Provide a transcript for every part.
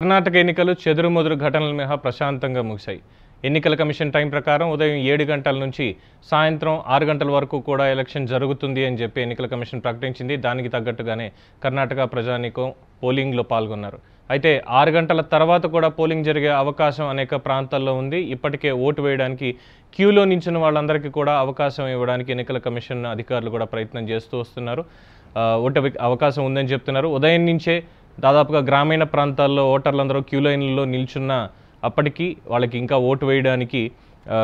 కర్ణాటక ఎన్నికలు చెదురుమదురు ఘటనల మినహా ప్రశాంతంగా ముగిశాయి. ఎన్నికల కమిషన్ టైం ప్రకారం ఉదయం ఏడు గంటల నుంచి సాయంత్రం ఆరు గంటల వరకు కూడా ఎలక్షన్ జరుగుతుంది అని చెప్పి ఎన్నికల కమిషన్ ప్రకటించింది. దానికి తగ్గట్టుగానే కర్ణాటక ప్రజానీకం పోలింగ్లో పాల్గొన్నారు. అయితే ఆరు గంటల తర్వాత కూడా పోలింగ్ జరిగే అవకాశం అనేక ప్రాంతాల్లో ఉంది. ఇప్పటికే ఓటు వేయడానికి క్యూలో నించిన వాళ్ళందరికీ కూడా అవకాశం ఇవ్వడానికి ఎన్నికల కమిషన్ అధికారులు కూడా ప్రయత్నం చేస్తూ వస్తున్నారు. ఓటు అవకాశం ఉందని చెప్తున్నారు. ఉదయం నుంచే దాదాపుగా గ్రామీణ ప్రాంతాల్లో ఓటర్లందరూ క్యూ లైన్లలో నిల్చున్న అప్పటికి వాళ్ళకి ఇంకా ఓటు వేయడానికి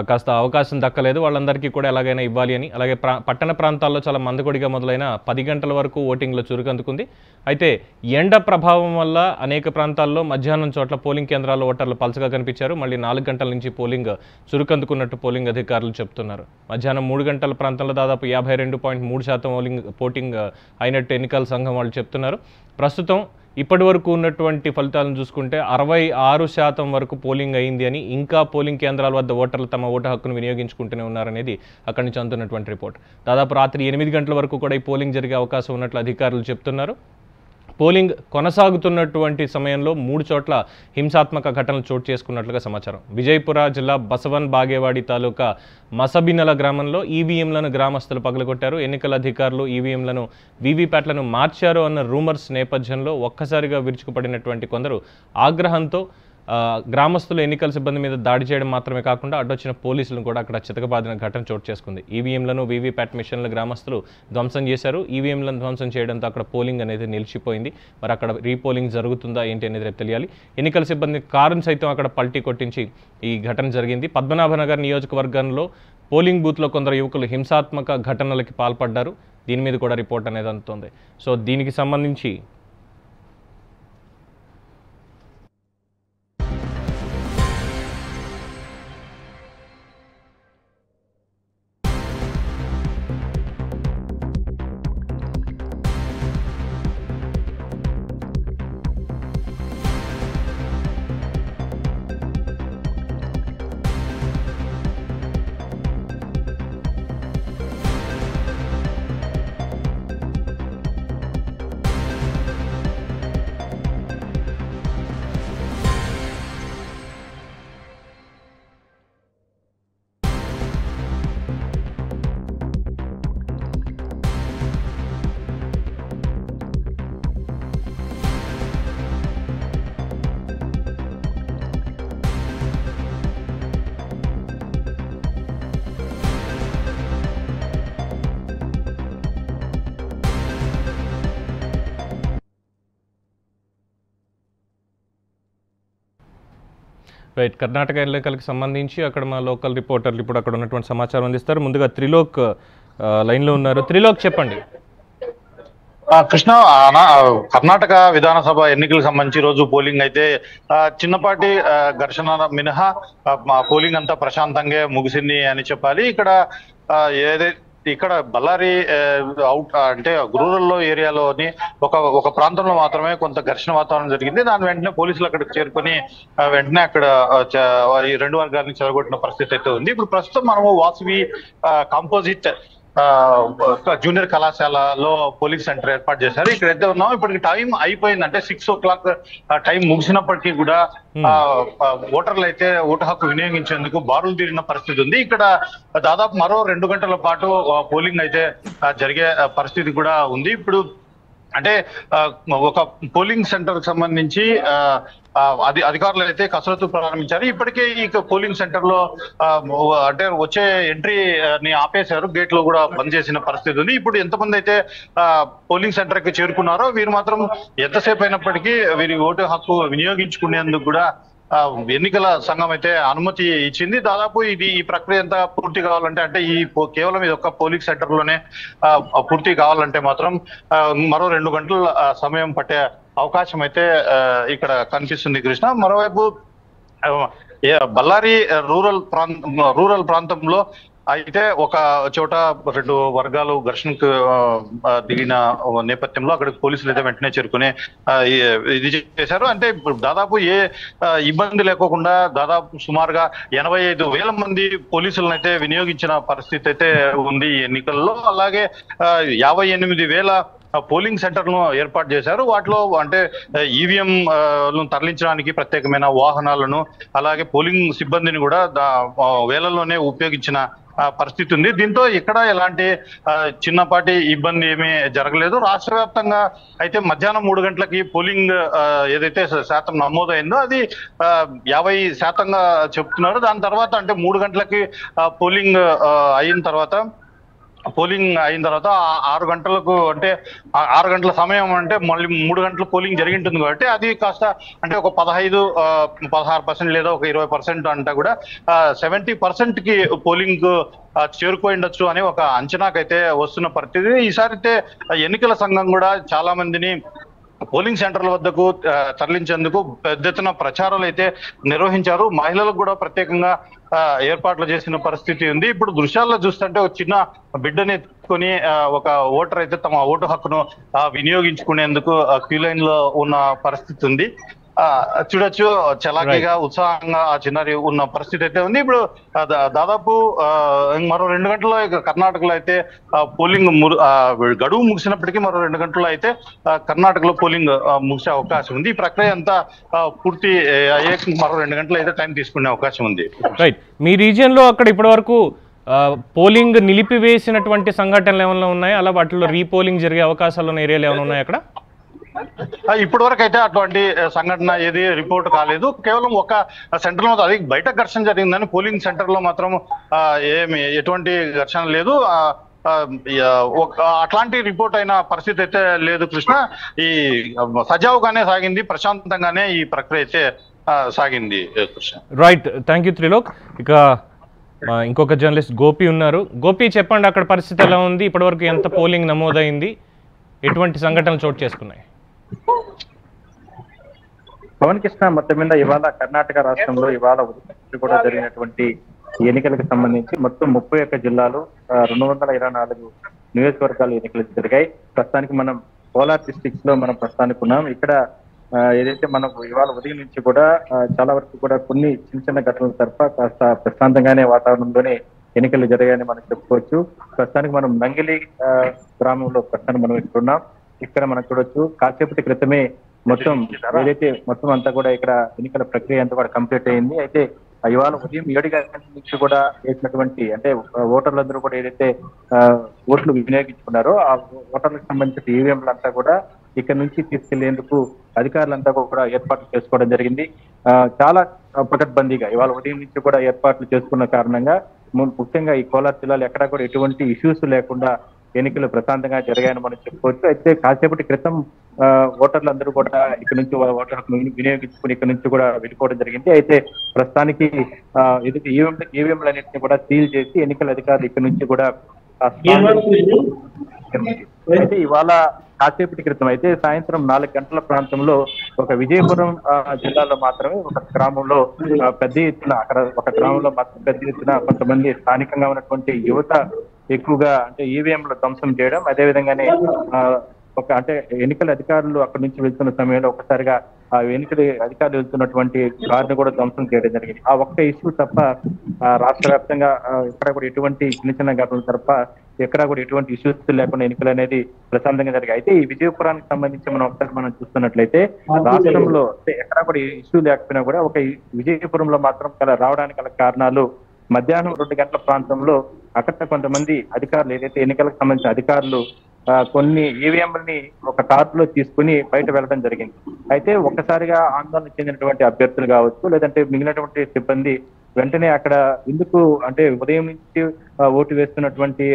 కాస్త అవకాశం దక్కలేదు. వాళ్ళందరికీ కూడా ఎలాగైనా ఇవ్వాలి అని. అలాగే ప్రా పట్టణ ప్రాంతాల్లో చాలా మందకొడిగా మొదలైన పది గంటల వరకు ఓటింగ్లో చురుకందుకుంది. అయితే ఎండ ప్రభావం వల్ల అనేక ప్రాంతాల్లో మధ్యాహ్నం చోట్ల పోలింగ్ కేంద్రాల్లో ఓటర్లు పలచగా కనిపించారు. మళ్ళీ నాలుగు గంటల నుంచి పోలింగ్ చురుకందుకున్నట్టు పోలింగ్ అధికారులు చెప్తున్నారు. మధ్యాహ్నం మూడు గంటల ప్రాంతంలో దాదాపు యాభై రెండు పాయింట్ మూడు శాతం పోలింగ్ పోటింగ్ అయినట్టు ఎన్నికల సంఘం వాళ్ళు చెప్తున్నారు. ప్రస్తుతం ఇప్పటి వరకు ఉన్నటువంటి ఫలితాలను చూసుకుంటే అరవై ఆరు శాతం వరకు పోలింగ్ అయింది అని ఇంకా పోలింగ్ కేంద్రాల వద్ద ఓటర్లు తమ ఓటు హక్కును వినియోగించుకుంటూనే ఉన్నారనేది అక్కడి నుంచి అందుతున్నటువంటి రిపోర్ట్. దాదాపు రాత్రి ఎనిమిది గంటల వరకు కూడా ఈ పోలింగ్ జరిగే అవకాశం ఉన్నట్లు అధికారులు చెప్తున్నారు. పోలింగ్ కొనసాగుతున్నటువంటి సమయంలో మూడు చోట్ల హింసాత్మక ఘటనలు చోటు చేసుకున్నట్లుగా సమాచారం. విజయపుర జిల్లా బసవన్ బాగేవాడి తాలూకా మసబిన్నల గ్రామంలో ఈవీఎంలను గ్రామస్తులు పగలగొట్టారు. ఎన్నికల అధికారులు ఈవీఎంలను వీవీప్యాట్లను మార్చారు అన్న రూమర్స్ నేపథ్యంలో ఒక్కసారిగా విరుచుకుపడినటువంటి కొందరు ఆగ్రహంతో గ్రామస్తులు ఎన్నికల సిబ్బంది మీద దాడి చేయడం మాత్రమే కాకుండా అడ్డొచ్చిన పోలీసులను కూడా అక్కడ చితకబాదిన ఘటన చోటు చేసుకుంది. ఈవీఎంలను వీవీప్యాట్ మిషన్ల గ్రామస్తులు ధ్వంసం చేశారు. ఈవీఎంలను ధ్వంసం చేయడంతో అక్కడ పోలింగ్ అనేది నిలిచిపోయింది. మరి అక్కడ రీపోలింగ్ జరుగుతుందా ఏంటి అనేది రేపు తెలియాలి. ఎన్నికల సిబ్బంది కారును సైతం అక్కడ పల్టీ కొట్టించి ఈ ఘటన జరిగింది. పద్మనాభనగర్ నియోజకవర్గంలో పోలింగ్ బూత్లో కొందరు యువకులు హింసాత్మక ఘటనలకి పాల్పడ్డారు. దీని మీద కూడా రిపోర్ట్ అనేది అందుతుంది. సో దీనికి సంబంధించి రైట్. కర్ణాటక ఎన్నికలకు సంబంధించి అక్కడ మా లోకల్ రిపోర్టర్లు ఇప్పుడు అక్కడ ఉన్నటువంటి సమాచారం అందిస్తారు. ముందుగా త్రిలోక్ లైన్లో ఉన్నారు. త్రిలోక్ చెప్పండి. కృష్ణ కర్ణాటక విధానసభ ఎన్నికలకు సంబంధించి రోజు పోలింగ్ అయితే చిన్నపాటి ఘర్షణ మినహా మా పోలింగ్ అంతా ప్రశాంతంగా ముగిసింది అని చెప్పాలి. ఇక్కడ ఏదైతే ఇక్కడ బళ్ళారి అవుట్ అంటే రూరల్లో ఏరియాలోని ఒక ఒక ప్రాంతంలో మాత్రమే కొంత ఘర్షణ వాతావరణం జరిగింది. దాని వెంటనే పోలీసులు అక్కడికి చేరుకొని వెంటనే అక్కడ ఈ రెండు వర్గాలని చెరగొట్టిన పరిస్థితి అయితే ఉంది. ఇప్పుడు ప్రస్తుతం మనము వాసవి కాంపోజిట్ జూనియర్ కళాశాలలో పోలింగ్ సెంటర్ ఏర్పాటు చేశారు. ఇక్కడైతే ఉన్నాం. ఇప్పటికి టైం అయిపోయింది అంటే సిక్స్ ఓ క్లాక్ టైం ముగిసినప్పటికీ కూడా ఆ, ఓటర్లు అయితే ఓటు హక్కు వినియోగించేందుకు బారులు తీరిన పరిస్థితి ఉంది. ఇక్కడ దాదాపు మరో రెండు గంటల పాటు పోలింగ్ అయితే జరిగే పరిస్థితి కూడా ఉంది. ఇప్పుడు అంటే ఒక పోలింగ్ సెంటర్కి సంబంధించి ఆ, అధికారులు అయితే కసరత్తు ప్రారంభించారు. ఇప్పటికే ఈ పోలింగ్ సెంటర్లో ఆ, అంటే వచ్చే ఎంట్రీ ని ఆపేశారు. గేట్లో కూడా బంద్ చేసిన పరిస్థితి ఉంది. ఇప్పుడు ఎంతమంది అయితే ఆ, పోలింగ్ సెంటర్కి చేరుకున్నారో వీరు మాత్రం ఎంతసేపు అయినప్పటికీ వీరి ఓటు హక్కు వినియోగించుకునేందుకు కూడా ఎన్నికల సంఘం అయితే అనుమతి ఇచ్చింది. దాదాపు ఇది ఈ ప్రక్రియ అంతా పూర్తి కావాలంటే అంటే ఈ కేవలం ఇది ఒక్క పోలింగ్ సెంటర్లోనే పూర్తి కావాలంటే మాత్రం మరో రెండు గంటల సమయం పట్టే అవకాశం అయితే ఇక్కడ కనిపిస్తుంది కృష్ణ. మరోవైపు బళ్ళారి రూరల్ ప్రాంత రూరల్ ప్రాంతంలో అయితే ఒక చోట రెండు వర్గాలు ఘర్షణకు దిగిన నేపథ్యంలో అక్కడికి పోలీసులు అయితే వెంటనే చేరుకుని ఇది చేశారు. అంటే దాదాపు ఏ ఇబ్బంది లేకోకుండా దాదాపు సుమారుగా ఎనభై ఐదు వేల మంది పోలీసులను అయితే వినియోగించిన పరిస్థితి అయితే ఉంది ఎన్నికల్లో. అలాగే యాభై ఎనిమిది వేల పోలింగ్ సెంటర్లను ఏర్పాటు చేశారు. వాటిలో అంటే ఈవీఎం తరలించడానికి ప్రత్యేకమైన వాహనాలను అలాగే పోలింగ్ సిబ్బందిని కూడా వేలల్లోనే ఉపయోగించిన పరిస్థితి ఉంది. దీంతో ఇక్కడ ఎలాంటి ఆ, చిన్నపాటి ఇబ్బంది ఏమీ జరగలేదు. రాష్ట్ర వ్యాప్తంగా అయితే మధ్యాహ్నం మూడు గంటలకి పోలింగ్ ఏదైతే శాతం నమోదైందో అది యాభై శాతంగా చెప్తున్నారు. దాని తర్వాత అంటే మూడు గంటలకి పోలింగ్ అయిన తర్వాత పోలింగ్ అయిన తర్వాత ఆరు గంటలకు అంటే ఆరు గంటల సమయం అంటే మళ్ళీ మూడు గంటల పోలింగ్ జరిగి ఉంటుంది కాబట్టి అది కాస్త అంటే ఒక పదహైదు పదహారు పర్సెంట్ లేదా ఒక ఇరవై పర్సెంట్ అంటే కూడా సెవెంటీ పర్సెంట్కి పోలింగ్ ఆ, చేరుకోయి ఉండొచ్చు అని ఒక అంచనాకైతే వస్తున్న పరిస్థితి. ఈసారి అయితే ఎన్నికల సంఘం కూడా చాలా మందిని పోలింగ్ సెంటర్ల వద్దకు తరలించేందుకు పెద్ద ఎత్తున ప్రచారాలు అయితే నిర్వహించారు. మహిళలకు కూడా ప్రత్యేకంగా ఏర్పాట్లు చేసిన పరిస్థితి ఉంది. ఇప్పుడు దృశ్యాల్లో చూస్తుంటే ఒక చిన్న బిడ్డని ఎత్తుకొని ఒక ఓటర్ అయితే తమ ఓటు హక్కును వినియోగించుకునేందుకు క్యూ లైన్లో ఉన్న పరిస్థితి ఉంది. చూడొచ్చు. చలాకీగా ఉత్సాహంగా ఆ చిన్నారి ఉన్న పరిస్థితి అయితే ఉంది. ఇప్పుడు దాదాపు మరో రెండు గంటల్లో కర్ణాటకలో అయితే పోలింగ్ గడువు ముగిసినప్పటికీ మరో రెండు గంటల్లో అయితే కర్ణాటకలో పోలింగ్ ముగిసే అవకాశం ఉంది. ఈ ప్రక్రియ అంతా పూర్తి అయ్యే మరో రెండు గంటలు అయితే టైం తీసుకునే అవకాశం ఉంది. రైట్ మీ రీజియన్లో అక్కడ ఇప్పటివరకు ఆ, పోలింగ్ నిలిపివేసినటువంటి సంఘటనలు ఏమైనా ఉన్నాయా? అలా వాటిలో రీపోలింగ్ జరిగే అవకాశాలు ఉన్న ఏరియాలు ఏమైనా ఉన్నాయా అక్కడ? ఇప్పటి వరకు అయితే అటువంటి సంఘటన ఏది రిపోర్ట్ కాలేదు. కేవలం ఒక సెంటర్లో అది బయట ఘర్షణ జరిగిందని పోలింగ్ సెంటర్లో మాత్రం ఏమి ఎటువంటి ఘర్షణ లేదు. అట్లాంటి రిపోర్ట్ అయిన పరిస్థితి అయితే లేదు కృష్ణ. ఈ సజావుగానే సాగింది. ప్రశాంతంగానే ఈ ప్రక్రియ అయితే సాగింది Krishna. Right thank you Trilok. ఇక ఇంకొక జర్నలిస్ట్ గోపి ఉన్నారు. గోపి చెప్పండి అక్కడ పరిస్థితి ఎలా ఉంది? ఇప్పటివరకు ఎంత పోలింగ్ నమోదైంది? ఎటువంటి సంఘటనలు చోటు చేసుకున్నాయి? పవన్ కృష్ణ మొత్తం మీద ఇవాళ కర్ణాటక రాష్ట్రంలో ఇవాళ ఉదయం కూడా జరిగినటువంటి ఎన్నికలకు సంబంధించి మొత్తం ముప్పై ఒక్క జిల్లాలు రెండు వందల ఇరవై నాలుగు నియోజకవర్గాలు ఎన్నికలు జరిగాయి. ప్రస్తుతానికి మనం కోలార్ డిస్టిక్స్లో మనం ప్రస్తుతానికి ఉన్నాం ఇక్కడ ఏదైతే మనం ఇవాళ ఉదయం నుంచి కూడా చాలా వరకు కూడా కొన్ని చిన్న చిన్న ఘటనల తరఫా కాస్త ప్రశాంతంగానే వాతావరణంలోనే ఎన్నికలు జరిగాయని మనం చెప్పుకోవచ్చు. ప్రస్తుతానికి మనం నంగిలి గ్రామంలో ప్రస్తుతానికి మనం ఇక్కడ ఉన్నాం. ఇక్కడ మనం చూడొచ్చు కాసేపటి క్రితమే మొత్తం ఏదైతే మొత్తం అంతా కూడా ఇక్కడ ఎన్నికల ప్రక్రియ అంతా కూడా కంప్లీట్ అయింది. అయితే ఇవాళ ఉదయం ఏడు గంటల నుంచి కూడా వేసినటువంటి అంటే ఓటర్లందరూ కూడా ఏదైతే ఓట్లు వినియోగించుకున్నారో ఆ ఓటర్లకు సంబంధించిన ఈవీఎంలు అంతా కూడా ఇక్కడ నుంచి తీసుకెళ్ళేందుకు అధికారులంతా కూడా ఏర్పాట్లు చేసుకోవడం జరిగింది. ఆ, చాలా పకడ్బందీగా ఇవాళ ఉదయం నుంచి కూడా ఏర్పాట్లు చేసుకున్న కారణంగా ముఖ్యంగా ఈ కోలార్ జిల్లాలో ఎక్కడా కూడా ఎటువంటి ఇష్యూస్ లేకుండా ఎన్నికలు ప్రశాంతంగా జరిగాయని మనం చెప్పుకోవచ్చు. అయితే కాసేపటి క్రితం ఆ, ఓటర్లందరూ కూడా ఇక్కడ నుంచి ఓటర్ హక్కు విని- వినియోగించుకుని ఇక్కడ నుంచి కూడా వెళ్ళిపోవడం జరిగింది. అయితే ప్రస్తుతానికి ఏదైతే ఈవీఎం ఈవీఎంలన్నింటినీ కూడా సీల్ చేసి ఎన్నికల అధికారులు ఇక్కడ నుంచి కూడా అయితే ఇవాళ కాసేపటి క్రితం అయితే సాయంత్రం నాలుగు గంటల ప్రాంతంలో ఒక విజయపురం జిల్లాలో మాత్రమే ఒక గ్రామంలో పెద్ద ఎత్తున అక్కడ ఒక గ్రామంలో మాత్రం పెద్ద ఎత్తున కొంతమంది స్థానికంగా ఉన్నటువంటి యువత ఎక్కువగా అంటే ఈవీఎంలు ధ్వంసం చేయడం అదే విధంగానే ఆ, ఒక అంటే ఎన్నికల అధికారులు అక్కడి నుంచి వెళ్తున్న సమయంలో ఒకసారిగా ఆ ఎన్నికల అధికారులు వెళ్తున్నటువంటి కారుని కూడా ధ్వంసం చేయడం జరిగింది. ఆ ఒక్క ఇష్యూ తప్ప ఆ, రాష్ట్ర వ్యాప్తంగా ఇక్కడ ఎక్కడ కూడా ఎటువంటి చిన్న చిన్న ఘటనలు తప్ప ఎక్కడా కూడా ఎటువంటి ఇష్యూస్ లేకుండా ఎన్నికలు అనేది ప్రశాంతంగా జరిగాయి. అయితే ఈ విజయపురానికి సంబంధించి మనం ఒకసారి మనం చూస్తున్నట్లయితే రాష్ట్రంలో ఎక్కడ ఎక్కడా కూడా ఇష్యూ లేకపోయినా కూడా ఒక విజయపురంలో మాత్రం రావడానికి గల కారణాలు మధ్యాహ్నం రెండు గంటల ప్రాంతంలో అక్కడ కొంతమంది అధికారులు ఏదైతే ఎన్నికలకు సంబంధించిన అధికారులు కొన్ని ఈవీఎంలని ఒక కార్డులో తీసుకుని బయట వెళ్ళడం జరిగింది. అయితే ఒక్కసారిగా ఆందోళన చెందినటువంటి అభ్యర్థులు కావచ్చు లేదంటే మిగిలినటువంటి సిబ్బంది వెంటనే అక్కడ ఎందుకు అంటే ఉదయం నుంచి ఓటు వేస్తున్నటువంటి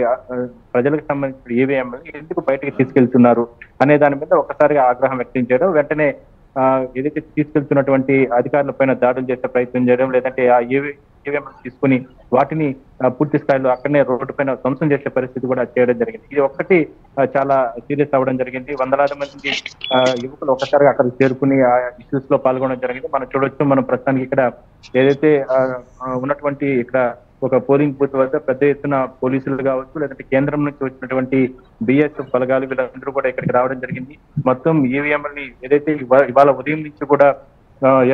ప్రజలకు సంబంధించిన ఈవీఎం ఎందుకు బయటకు తీసుకెళ్తున్నారు అనే దాని మీద ఒక్కసారిగా ఆగ్రహం వ్యక్తం చేయడం వెంటనే ఆ, ఏదైతే తీసుకెళ్తున్నటువంటి అధికారుల పైన దాడులు చేసే ప్రయత్నం చేయడం లేదంటే ఆ ఈవీఎం తీసుకుని వాటిని పూర్తి స్థాయిలో అక్కడనే రోడ్డు పైన ధ్వంసం చేసే పరిస్థితి కూడా చేయడం జరిగింది. ఇది ఒక్కటి చాలా సీరియస్ అవ్వడం జరిగింది. వందలాది మంది ఆ, యువకులు ఒకసారిగా అక్కడ చేరుకుని ఆ ఇష్యూస్లో పాల్గొనడం జరిగింది. మనం చూడొచ్చు మనం ప్రస్తుతానికి ఇక్కడ ఏదైతే ఉన్నటువంటి ఇక్కడ ఒక పోలింగ్ బూత్ వద్ద పెద్ద ఎత్తున పోలీసులు కావచ్చు లేదంటే కేంద్రం నుంచి వచ్చినటువంటి బిఎస్ఎఫ్ బలగాలు వీళ్ళందరూ కూడా ఇక్కడికి రావడం జరిగింది. మొత్తం ఈవీఎంఎల్ని ఏదైతే ఇవాళ ఉదయం నుంచి కూడా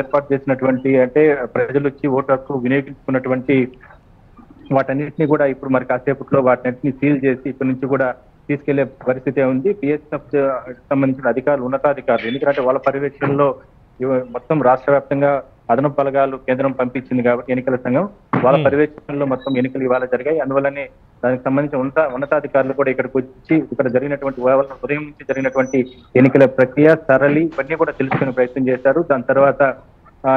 ఏర్పాటు చేసినటువంటి అంటే ప్రజలు వచ్చి ఓటు హక్కు వినియోగించుకున్నటువంటి వాటన్నిటిని కూడా ఇప్పుడు మరి కాసేపట్లో వాటన్నిటిని సీల్ చేసి ఇప్పటి నుంచి కూడా తీసుకెళ్ళే పరిస్థితి ఉంది. పిఎస్ఎఫ్ సంబంధించిన అధికారులు ఉన్నతాధికారులు ఎందుకంటే వాళ్ళ పర్యవేక్షణలో మొత్తం రాష్ట్ర వ్యాప్తంగా అదనపు బలగాలు కేంద్రం పంపించింది కాబట్టి ఎన్నికల సంఘం. వాళ్ళ. పర్యవేక్షణలో మొత్తం ఎన్నికలు ఇవాళ జరిగాయి. అందువల్లనే దానికి సంబంధించిన ఉన్నత ఉన్నతాధికారులు కూడా ఇక్కడికి వచ్చి ఇక్కడ జరిగినటువంటి ఉదయం నుంచి జరిగినటువంటి ఎన్నికల ప్రక్రియ సరళి ఇవన్నీ కూడా తెలుసుకునే ప్రయత్నం చేశారు. దాని తర్వాత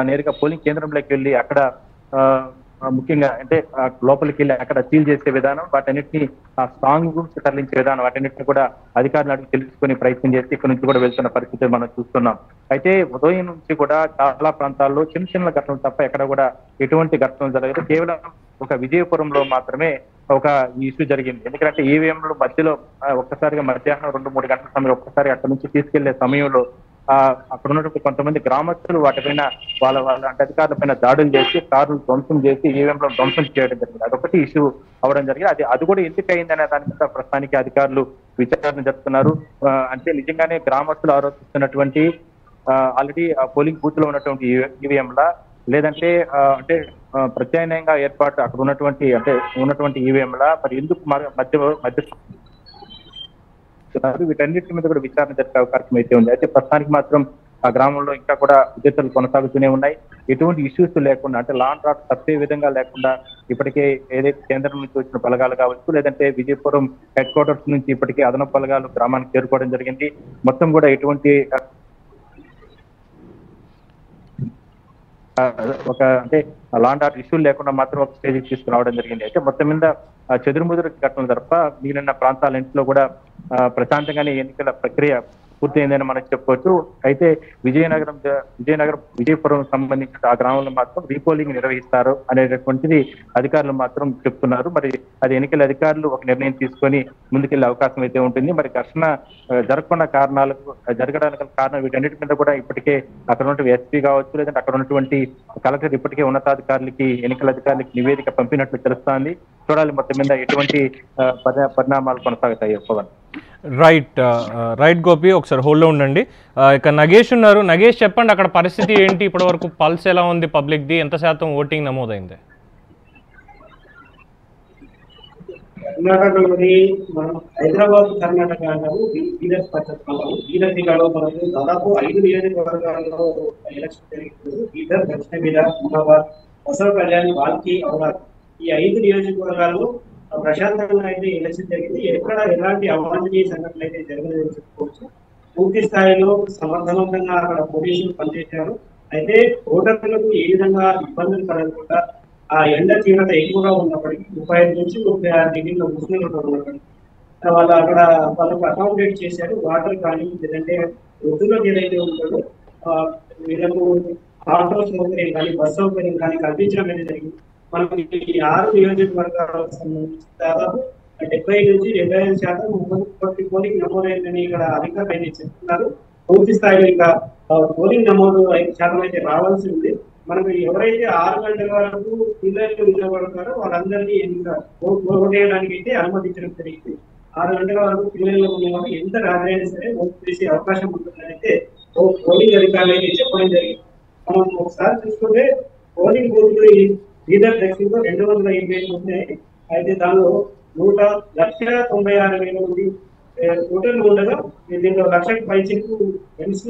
నేరుగా పోలింగ్ కేంద్రంలోకి వెళ్ళి అక్కడ ఆ, ముఖ్యంగా అంటే లోపలికి వెళ్ళి అక్కడ సీల్ చేసే విధానం వాటన్నిటిని ఆ స్ట్రాంగ్ రూమ్స్ తరలించే విధానం వాటన్నిటిని కూడా అధికారులు అడిగి తెలుసుకునే ప్రయత్నం చేసి ఇక్కడ నుంచి కూడా వెళ్తున్న పరిస్థితి మనం చూస్తున్నాం. అయితే ఉదయం నుంచి కూడా చాలా ప్రాంతాల్లో చిన్న చిన్న ఘటనలు తప్ప ఎక్కడ కూడా ఎటువంటి ఘటనలు జరగదు కేవలం ఒక విజయపురంలో మాత్రమే ఒక ఇష్యూ జరిగింది. ఎందుకంటే ఈవీఎంలు మధ్యలో ఒక్కసారిగా మధ్యాహ్నం రెండు మూడు గంటల సమయం ఒక్కసారి అక్కడ నుంచి తీసుకెళ్ళే సమయంలో ఆ అక్కడ ఉన్నటువంటి కొంతమంది గ్రామస్తులు వాటిపైన వాళ్ళ వాళ్ళ అంటే అధికారుల పైన దాడులు చేసి కార్లు ధ్వంసం చేసి ఈవీఎంలో ధ్వంసం చేయడం జరిగింది. అదొకటి ఇష్యూ అవడం జరిగింది. అది అది కూడా ఎందుకు అయిందనే దాని మీద ప్రస్తుతానికి అధికారులు విచారణ జరుపుతున్నారు. అంటే నిజంగానే గ్రామస్తులు ఆరోపిస్తున్నటువంటి ఆల్రెడీ పోలింగ్ బూత్లో ఉన్నటువంటి ఈవీఎంల లేదంటే అంటే ప్రత్యామ్నాయంగా ఏర్పాటు అక్కడ ఉన్నటువంటి అంటే ఉన్నటువంటి ఈవీఎంల మరి ఎందుకు మధ్య మధ్య వీటన్నిటి మీద కూడా విచారణ జరిగే అవకాశం అయితే ఉంది. అయితే ప్రస్తుతానికి మాత్రం ఆ గ్రామంలో ఇంకా కూడా విద్యార్థులు కొనసాగుతూనే ఉన్నాయి. ఎటువంటి ఇష్యూస్ లేకుండా అంటే లాండ్ రాట్ తప్పే విధంగా లేకుండా ఇప్పటికే ఏదైతే కేంద్రం నుంచి వచ్చిన బలగాలు కావచ్చు లేదంటే విజయపురం హెడ్ క్వార్టర్స్ నుంచి ఇప్పటికే అదనపు బలగాలు గ్రామానికి చేరుకోవడం జరిగింది. మొత్తం కూడా ఎటువంటి ఆ, ఒక అంటే లాండ్ ఆర్డర్ ఇష్యూ లేకుండా మాత్రం ఒక స్టేజ్కి తీసుకురావడం జరిగింది. అయితే మొత్తం మీద చెదురుముదురు ఘటనలు తప్ప మిగిలిన ప్రాంతాలన్నింటిలో కూడా ప్రశాంతంగానే ఎన్నికల ప్రక్రియ పూర్తయిందని మనం చెప్పుకోవచ్చు. అయితే విజయనగరం విజయనగరం విజయపురం సంబంధించిన ఆ గ్రామంలో మాత్రం రీపోలింగ్ నిర్వహిస్తారు అనేటటువంటిది అధికారులు మాత్రం చెప్తున్నారు. మరి అది ఎన్నికల అధికారులు ఒక నిర్ణయం తీసుకొని ముందుకెళ్ళే అవకాశం అయితే ఉంటుంది. మరి ఘర్షణ ఆ, జరగకుండా కారణాలకు జరగడానికి కారణం వీటన్నిటి మీద కూడా ఇప్పటికే అక్కడ ఉన్నటువంటి ఎస్పీ కావచ్చు లేదంటే అక్కడ ఉన్నటువంటి కలెక్టర్ ఇప్పటికే ఉన్నతాధికారులకి ఎన్నికల అధికారులకి నివేదిక పంపినట్లు తెలుస్తోంది. చూడాలి మొత్తం మీద ఎటువంటి పరిణామాలు కొనసాగుతాయి పవన్. రైట్ రైట్ గోపి ఒకసారి హోల్డ్లో ఉండండి. ఇక నగేష్ ఉన్నారు. నగేష్ చెప్పండి అక్కడ పరిస్థితి ఏంటి? ఇప్పటి వరకు పల్స్ ఎలా ఉంది పబ్లిక్ది? ఎంత శాతం ఓటింగ్ నమోదైంది? కర్ణాటకలోని మనం హైదరాబాద్ కర్ణాటక అంటాము బీదర్ పద్ధతి బీదర్ జిల్లాలో మనకు దాదాపు ఐదు నియోజకవర్గాల్లో ఎలక్షన్ జరిగింది. బీదర్ దక్షిణ బీదర్ అహ్మదాబాద్ బసవ కళ్యాణ్ వాల్కి అవునాథ్ ఈ ఐదు నియోజకవర్గాల్లో ప్రశాంతంగా అయితే ఎలక్షన్ జరిగింది. ఎక్కడ ఎలాంటి అవాంఛనీయ సంఘటనలు అయితే జరగలేదని చెప్పుకోవచ్చు. పూర్తి స్థాయిలో సమర్థవంతంగా అక్కడ పోలీసులు పనిచేశారు. అయితే ఓటర్లకు ఏ విధంగా ఇబ్బందులు కలగకుండా ఆ ఎండ తీవ్రత ఎక్కువగా ఉన్నప్పటికీ ముప్పై ఐదు నుంచి ముప్పై ఆరు డిగ్రీల ఉష్ణోగ్రత ఉన్నప్పటికీ వాళ్ళు అక్కడ వాళ్ళకు అకామిడేట్ చేశారు. వాటర్ కానీ లేదంటే వృద్ధులకు ఏదైతే ఉంటుందో వీళ్ళకు ఆటో సౌకర్యం కానీ బస్ సౌకర్యం కానీ కల్పించడం అనేది జరిగింది. మనకు ఈ ఆరు నియోజకవర్గాలకు సంబంధించి దాదాపు డెబ్బై నుంచి డెబ్బై ఐదు శాతం ముప్పై పోలింగ్ నమోదైందని ఇక్కడ అధికారులు అయితే చెప్తున్నారు. పూర్తి స్థాయిలో ఇంకా పోలింగ్ నమోదు ఐదు శాతం అయితే రావాల్సి ఉంది. మనకు ఎవరైతే ఆరు గంటల వరకు పిల్లలు నిలబడతారో వాళ్ళందరినీ ఇంకా అయితే అనుమతించడం జరిగింది. ఆరు గంటల వరకు పిల్లలు ఉన్నవారు ఎంత రాజైనా సరే ఓటు చేసే అవకాశం ఉంటుందని అయితే ఓ పోలింగ్ అధికారులు అయితే చెప్పడం జరిగింది. మనం ఒకసారి చూసుకుంటే పోలింగ్ బూత్ లీడర్ బీదర్ రెండు వందల ఎనభై ఐదు ఉన్నాయి. అయితే దానిలో నూట లక్ష తొంభై ఆరు వేల మంది టోటల్ ఉండగా దీంట్లో లక్షకు పైచిలకు ఫ్రెండ్స్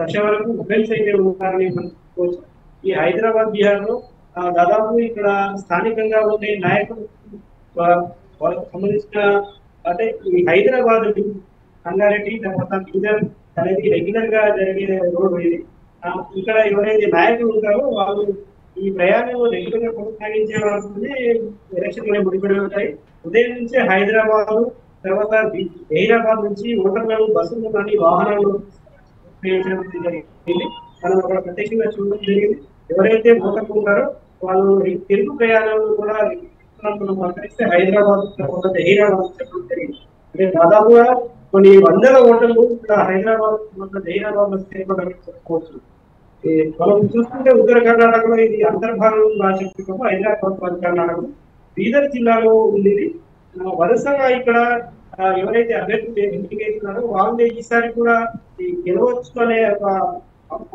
లక్ష వరకు మొబైల్స్ అయితే ఉన్నారని చెప్పుకోవచ్చు ఈ హైదరాబాద్ బీహార్లో దాదాపు ఇక్కడ స్థానికంగా ఉండే నాయకులు వాళ్ళకు సంబంధించిన అంటే ఈ హైదరాబాద్ సంగారెడ్డి తర్వాత బీదర్ అనేది రెగ్యులర్గా జరిగే రోడ్డు ఇది. ఇక్కడ ఎవరైతే నాయకులు ఉంటారో వాళ్ళు ఈ ప్రయాణం రెగ్యులర్గా కొనసాగించే వాళ్ళకి ఎలక్షన్ ముడిపడి ఉంటాయి. ఉదయం నుంచి హైదరాబాద్ తర్వాత హైదరాబాద్ నుంచి ఓటర్లను బస్సులు కానీ వాహనాలు ఉపయోగించడం జరిగింది. మనం అక్కడ ప్రత్యక్షంగా చూడడం జరిగింది. ఎవరైతే ఓటర్లు ఉంటారో వాళ్ళు ఈ తెలుగు ప్రయాణాలు కూడా మనం హైదరాబాద్ తర్వాత హైదరాబాద్ చెప్పడం జరిగింది. అంటే దాదాపుగా కొన్ని వందల ఓటర్లు ఇక్కడ హైదరాబాద్ హైదరాబాద్లో చేరుకోవడానికి చెప్పుకోవచ్చు మనం చూస్తుంటే ఉత్తర కర్ణాటకలో ఇది అంతర్భాగంగా చెప్పుకోము హైదరాబాద్ పశ్చిమ కర్ణాటకలో. బీదర్ జిల్లాలో ఉంది వరుసగా ఇక్కడ ఎవరైతే అభ్యర్థులు ఎన్నికైతున్నారో వాళ్ళే ఈసారి కూడా ఈ గెలవచ్చు అనే ఒక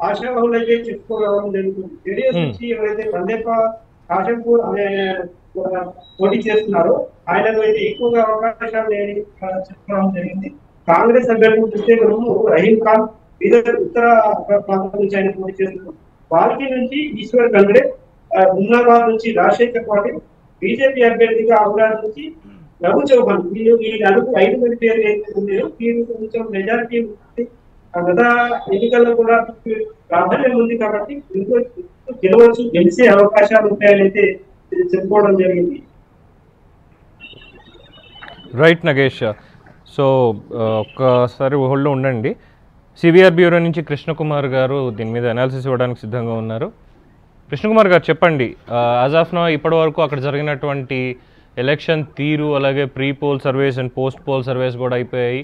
ఆశావాహులు అయితే చెప్పుకోవడం జరుగుతుంది. జేడీఎస్. నుంచి ఎవరైతే బందేప కాశంపూర్ అనే పోటీ చేస్తున్నారు ఆయనకు అయితే ఎక్కువగా అవకాశాలు లేని ఆ, చెప్పడం జరిగింది. కాంగ్రెస్ అభ్యర్థులు చూస్తే మనము రహీం ఖాన్ బీదర్ ఉత్తర ప్రాంతం నుంచి ఆయన పోటీ చేస్తున్నారు. వాల్మీ నుంచి ఈశ్వర్ గంగ్రే మున్నాబాద్ నుంచి రాజశేఖర్ పాటిల్ బీజేపీ అభ్యర్థిగా అవురాజ్ నుంచి రఘు చౌహాన్. వీళ్ళు ఈ నలుగురు ఐదు మంది పేర్లు ఏదైతే ఉన్నాయో వీళ్ళు కొంచెం మెజారిటీ గత ఎన్నికల్లో కూడా ప్రాధాన్యం ఉంది కాబట్టి గెలవచ్చు గెలిచే అవకాశాలు ఉంటాయని అయితే చెప్పుకోవడం జరిగింది. రైట్ నగేష్ సో ఒక్కసారి హోల్డ్లో ఉండండి. సిబిఆర్ బ్యూరో నుంచి కృష్ణకుమార్ గారు దీని మీద అనాలిసిస్ ఇవ్వడానికి సిద్ధంగా ఉన్నారు. కృష్ణకుమార్ గారు చెప్పండి. యాజ్ ఆఫ్ నా ఇప్పటి వరకు అక్కడ జరిగినటువంటి ఎలక్షన్ తీరు అలాగే pre poll surveys and post poll surveys కూడా అయిపోయాయి.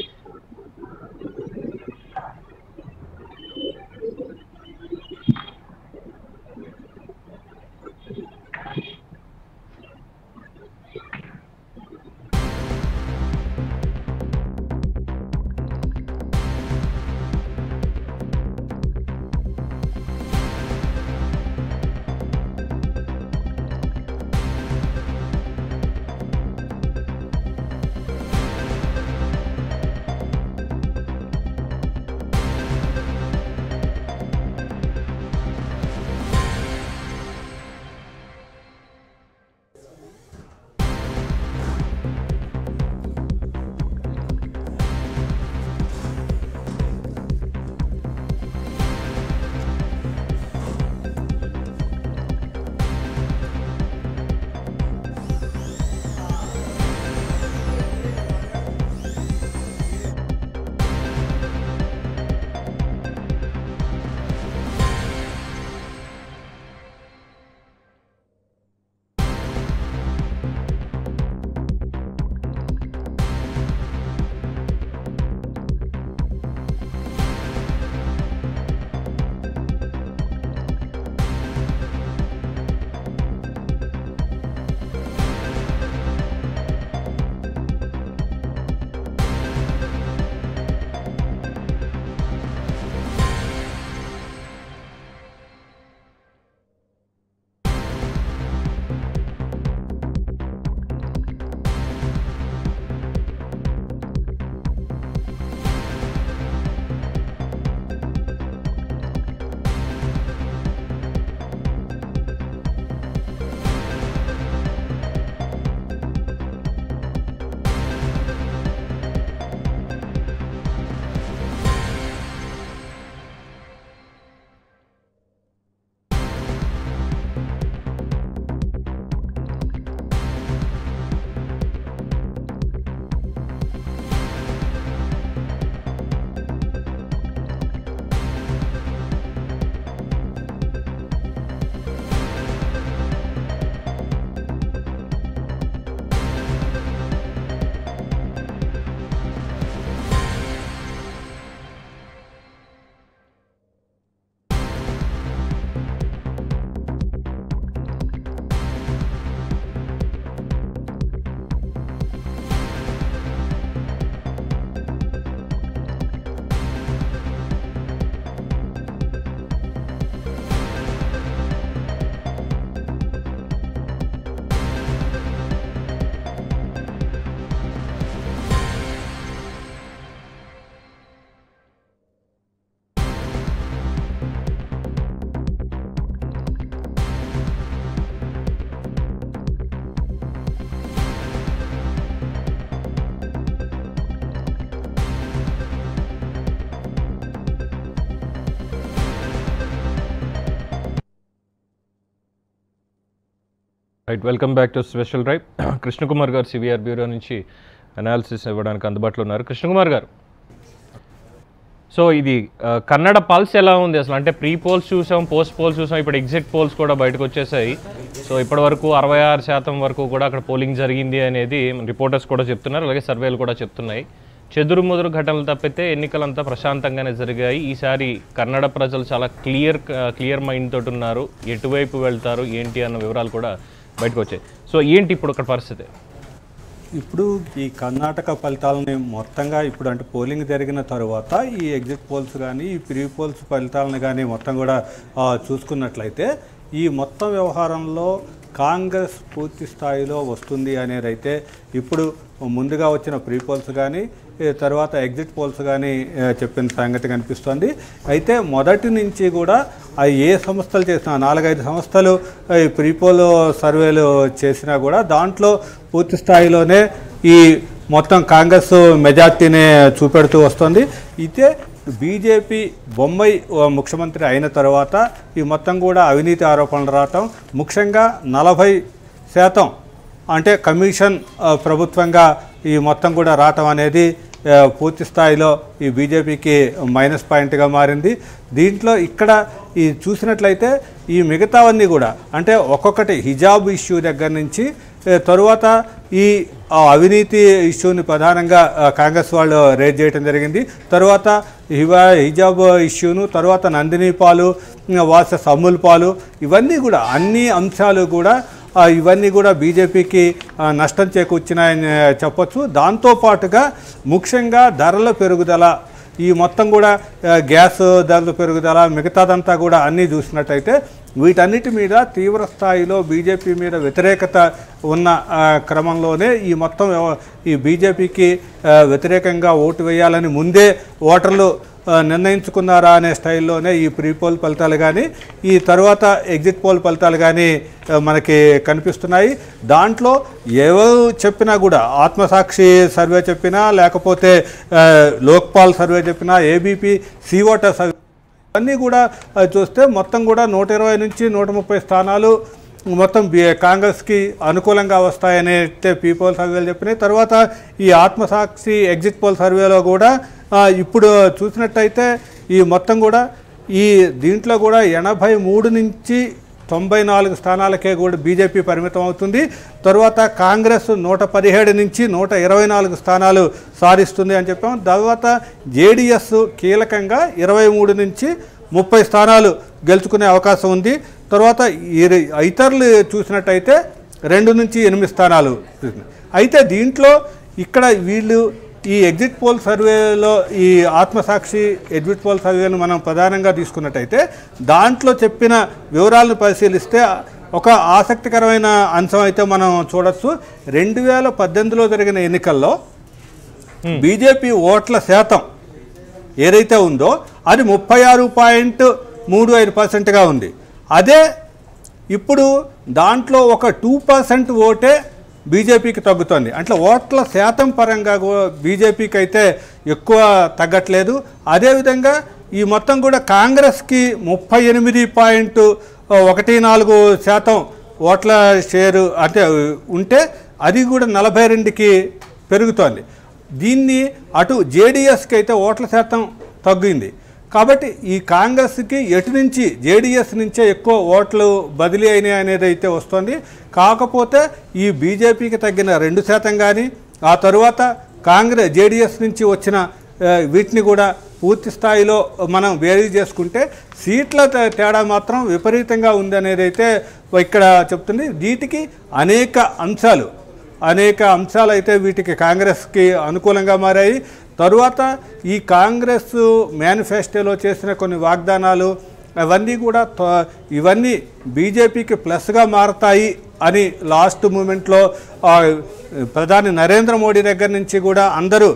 Right welcome back to special drive Krishnakumar గారు సివిఆర్ బ్యూరో నుంచి అనాలిసిస్ ఇవ్వడానికి అందుబాటులో ఉన్నారు. కృష్ణకుమార్ గారు సో ఇది uh, కన్నడ పల్స్ ఎలా ఉంది అసలు? అంటే ప్రీ పోల్స్ చూసాం పోస్ట్ పోల్స్ చూసాం ఇప్పుడు ఎగ్జిట్ పోల్స్ కూడా బయటకు వచ్చేసాయి. సో ఇప్పటి వరకు అరవై ఆరు శాతం వరకు కూడా అక్కడ పోలింగ్ జరిగింది అనేది రిపోర్టర్స్ కూడా చెప్తున్నారు అలాగే సర్వేలు కూడా చెప్తున్నాయి. చెదురు ముదురు ఘటనలు తప్పితే ఎన్నికలంతా ప్రశాంతంగానే జరిగాయి. ఈసారి కన్నడ ప్రజలు చాలా క్లియర్ క్లియర్ మైండ్ తోటి ఉన్నారు. ఎటువైపు వెళ్తారు ఏంటి అన్న వివరాలు కూడా బయటకు వచ్చాయి సో ఏంటి ఇప్పుడు అక్కడ పరిస్థితి? ఇప్పుడు ఈ కర్ణాటక ఫలితాలని మొత్తంగా ఇప్పుడు అంటే పోలింగ్ జరిగిన తర్వాత ఈ ఎగ్జిట్ పోల్స్ కానీ ఈ ప్రీ పోల్స్ ఫలితాలను కానీ మొత్తం కూడా చూసుకున్నట్లయితే ఈ మొత్తం వ్యవహారంలో కాంగ్రెస్ పూర్తి స్థాయిలో వస్తుంది అనేది అయితే ఇప్పుడు ముందుగా వచ్చిన ప్రీ పోల్స్ కానీ తర్వాత ఎగ్జిట్ పోల్స్ కానీ చెప్పిన సంగతి కనిపిస్తోంది. అయితే మొదటి నుంచి కూడా అవి ఏ సంస్థలు చేసినా నాలుగైదు సంస్థలు ఈ ప్రీపోల్ సర్వేలు చేసినా కూడా దాంట్లో పూర్తి స్థాయిలోనే ఈ మొత్తం కాంగ్రెస్ మెజార్టీనే చూపెడుతూ వస్తుంది. అయితే బీజేపీ బొంబాయి ముఖ్యమంత్రి అయిన తర్వాత ఈ మొత్తం కూడా అవినీతి ఆరోపణలు రావటం ముఖ్యంగా నలభై శాతం అంటే కమిషన్ ప్రభుత్వంగా ఈ మొత్తం కూడా రావటం అనేది పూర్తి స్థాయిలో ఈ బీజేపీకి మైనస్ పాయింట్గా మారింది. దీంట్లో ఇక్కడ ఈ చూసినట్లయితే ఈ మిగతావన్నీ కూడా అంటే ఒక్కొక్కటి హిజాబ్ ఇష్యూ దగ్గర నుంచి తరువాత ఈ అవినీతి ఇష్యూని ప్రధానంగా కాంగ్రెస్ వాళ్ళు రేజ్ చేయడం జరిగింది. తరువాత హివా హిజాబ్ ఇష్యూను తర్వాత నందిని పాలు వాస అమూల్ పాలు ఇవన్నీ కూడా అన్ని అంశాలు కూడా ఇవన్నీ కూడా బీజేపీకి నష్టం చేకూర్చినాయని చెప్పొచ్చు. దాంతోపాటుగా ముఖ్యంగా ధరల పెరుగుదల ఈ మొత్తం కూడా గ్యాస్ ధరల పెరుగుదల మిగతాదంతా కూడా అన్నీ చూసినట్టయితే వీటన్నిటి మీద తీవ్ర స్థాయిలో బీజేపీ మీద వ్యతిరేకత ఉన్న క్రమంలోనే ఈ మొత్తం ఈ బీజేపీకి వ్యతిరేకంగా ఓటు వేయాలని ముందే ఓటర్లు నిర్ణయించుకున్నారా అనే స్టైల్లోనే ఈ ప్రీ పోల్ ఫలితాలు కానీ ఈ తర్వాత ఎగ్జిట్ పోల్ ఫలితాలు కానీ మనకి కనిపిస్తున్నాయి. దాంట్లో ఎవరు చెప్పినా కూడా ఆత్మసాక్షి సర్వే చెప్పినా లేకపోతే లోక్పాల్ సర్వే చెప్పినా ఏబీపీ సీఓటర్ సర్వే అన్నీ కూడా చూస్తే మొత్తం కూడా నూట ఇరవై నుంచి నూట ముప్పై స్థానాలు మొత్తం కాంగ్రెస్కి అనుకూలంగా వస్తాయని అయితే పీపోల్ సర్వేలు చెప్పినాయి. తర్వాత ఈ ఆత్మసాక్షి ఎగ్జిట్ పోల్ సర్వేలో కూడా ఇప్పుడు చూసినట్టయితే ఈ మొత్తం కూడా ఈ దీంట్లో కూడా ఎనభై మూడు నుంచి తొంభై నాలుగు స్థానాలకే కూడా బీజేపీ పరిమితం అవుతుంది. తర్వాత కాంగ్రెస్ నూట పదిహేడు నుంచి నూట ఇరవై నాలుగు స్థానాలు సాధిస్తుంది అని చెప్పాం. తర్వాత జేడిఎస్ కీలకంగా ఇరవై మూడు నుంచి ముప్పై స్థానాలు గెలుచుకునే అవకాశం ఉంది. తర్వాత ఇతరులు చూసినట్టయితే రెండు నుంచి ఎనిమిది స్థానాలు. అయితే దీంట్లో ఇక్కడ వీళ్ళు ఈ ఎగ్జిట్ పోల్ సర్వేలో ఈ ఆత్మసాక్షి ఎగ్జిట్ పోల్ సర్వేను మనం ప్రధానంగా తీసుకున్నట్టయితే దాంట్లో చెప్పిన వివరాలను పరిశీలిస్తే ఒక ఆసక్తికరమైన అంశం అయితే మనం చూడొచ్చు. రెండు వేల పద్దెనిమిదిలో జరిగిన ఎన్నికల్లో బీజేపీ ఓట్ల శాతం ఏదైతే ఉందో అది ముప్పై ఆరు పాయింట్ మూడు ఐదు పర్సెంట్గా ఉంది. అదే ఇప్పుడు దాంట్లో ఒక టూ పర్సెంట్ ఓటే బీజేపీకి తగ్గుతోంది. అంటే ఓట్ల శాతం పరంగా బీజేపీకి అయితే ఎక్కువ తగ్గట్లేదు. అదేవిధంగా ఈ మొత్తం కూడా కాంగ్రెస్కి ముప్పై ఎనిమిది పాయింట్ ఒకటి నాలుగు శాతం ఓట్ల షేరు అంటే ఉంటే అది కూడా నలభై రెండుకి పెరుగుతోంది. దీన్ని అటు జేడిఎస్కి అయితే ఓట్ల శాతం తగ్గింది. కాబట్టి ఈ కాంగ్రెస్కి ఎటు నుంచి జేడిఎస్ నుంచే ఎక్కువ ఓట్లు బదిలీ అయినాయి అనేది అయితే వస్తుంది. కాకపోతే ఈ బీజేపీకి తగ్గిన రెండు శాతం కానీ ఆ తరువాత కాంగ్రెస్ జేడిఎస్ నుంచి వచ్చిన వీటిని కూడా పూర్తి స్థాయిలో మనం వేరీ చేసుకుంటే సీట్ల తే- తేడా మాత్రం విపరీతంగా ఉందనేది అయితే ఇక్కడ చెప్తుంది. వీటికి అనేక అంశాలు అనేక అంశాలు అయితే వీటికి కాంగ్రెస్కి అనుకూలంగా మారాయి. తరువాత ఈ కాంగ్రెస్ మేనిఫెస్టోలో చేసిన కొన్ని వాగ్దానాలు అవన్నీ కూడా ఇవన్నీ బీజేపీకి ప్లస్గా మారతాయి అని లాస్ట్ మూమెంట్లో ప్రధాని నరేంద్ర మోడీ దగ్గర నుంచి కూడా అందరూ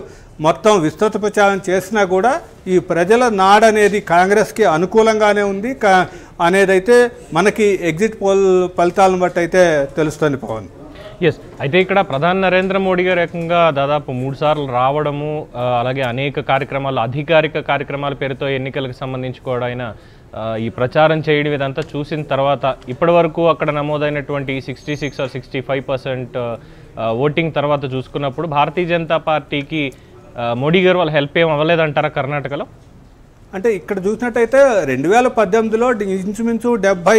మొత్తం విస్తృత ప్రచారం చేసినా కూడా ఈ ప్రజల నాడు అనేది కాంగ్రెస్కి అనుకూలంగానే ఉంది. కా అనేదైతే మనకి ఎగ్జిట్ పోల్ ఫలితాలను బట్టి అయితే తెలుస్తుంది పవన్. ఎస్ అయితే ఇక్కడ ప్రధాని నరేంద్ర మోడీ గారు ఏకంగా దాదాపు మూడు సార్లు రావడము అలాగే అనేక కార్యక్రమాలు అధికారిక కార్యక్రమాల పేరుతో ఎన్నికలకు సంబంధించి కూడా ఆయన ఈ ప్రచారం చేయడం ఇదంతా చూసిన తర్వాత ఇప్పటి వరకు అక్కడ నమోదైనటువంటి sixty six or sixty five percent voting తర్వాత చూసుకున్నప్పుడు భారతీయ జనతా పార్టీకి మోడీ గారు వాళ్ళు హెల్ప్ ఏం అవ్వలేదంటారా కర్ణాటకలో? అంటే ఇక్కడ చూసినట్టయితే రెండు వేల పద్దెనిమిదిలో ఇంచుమించు డెబ్బై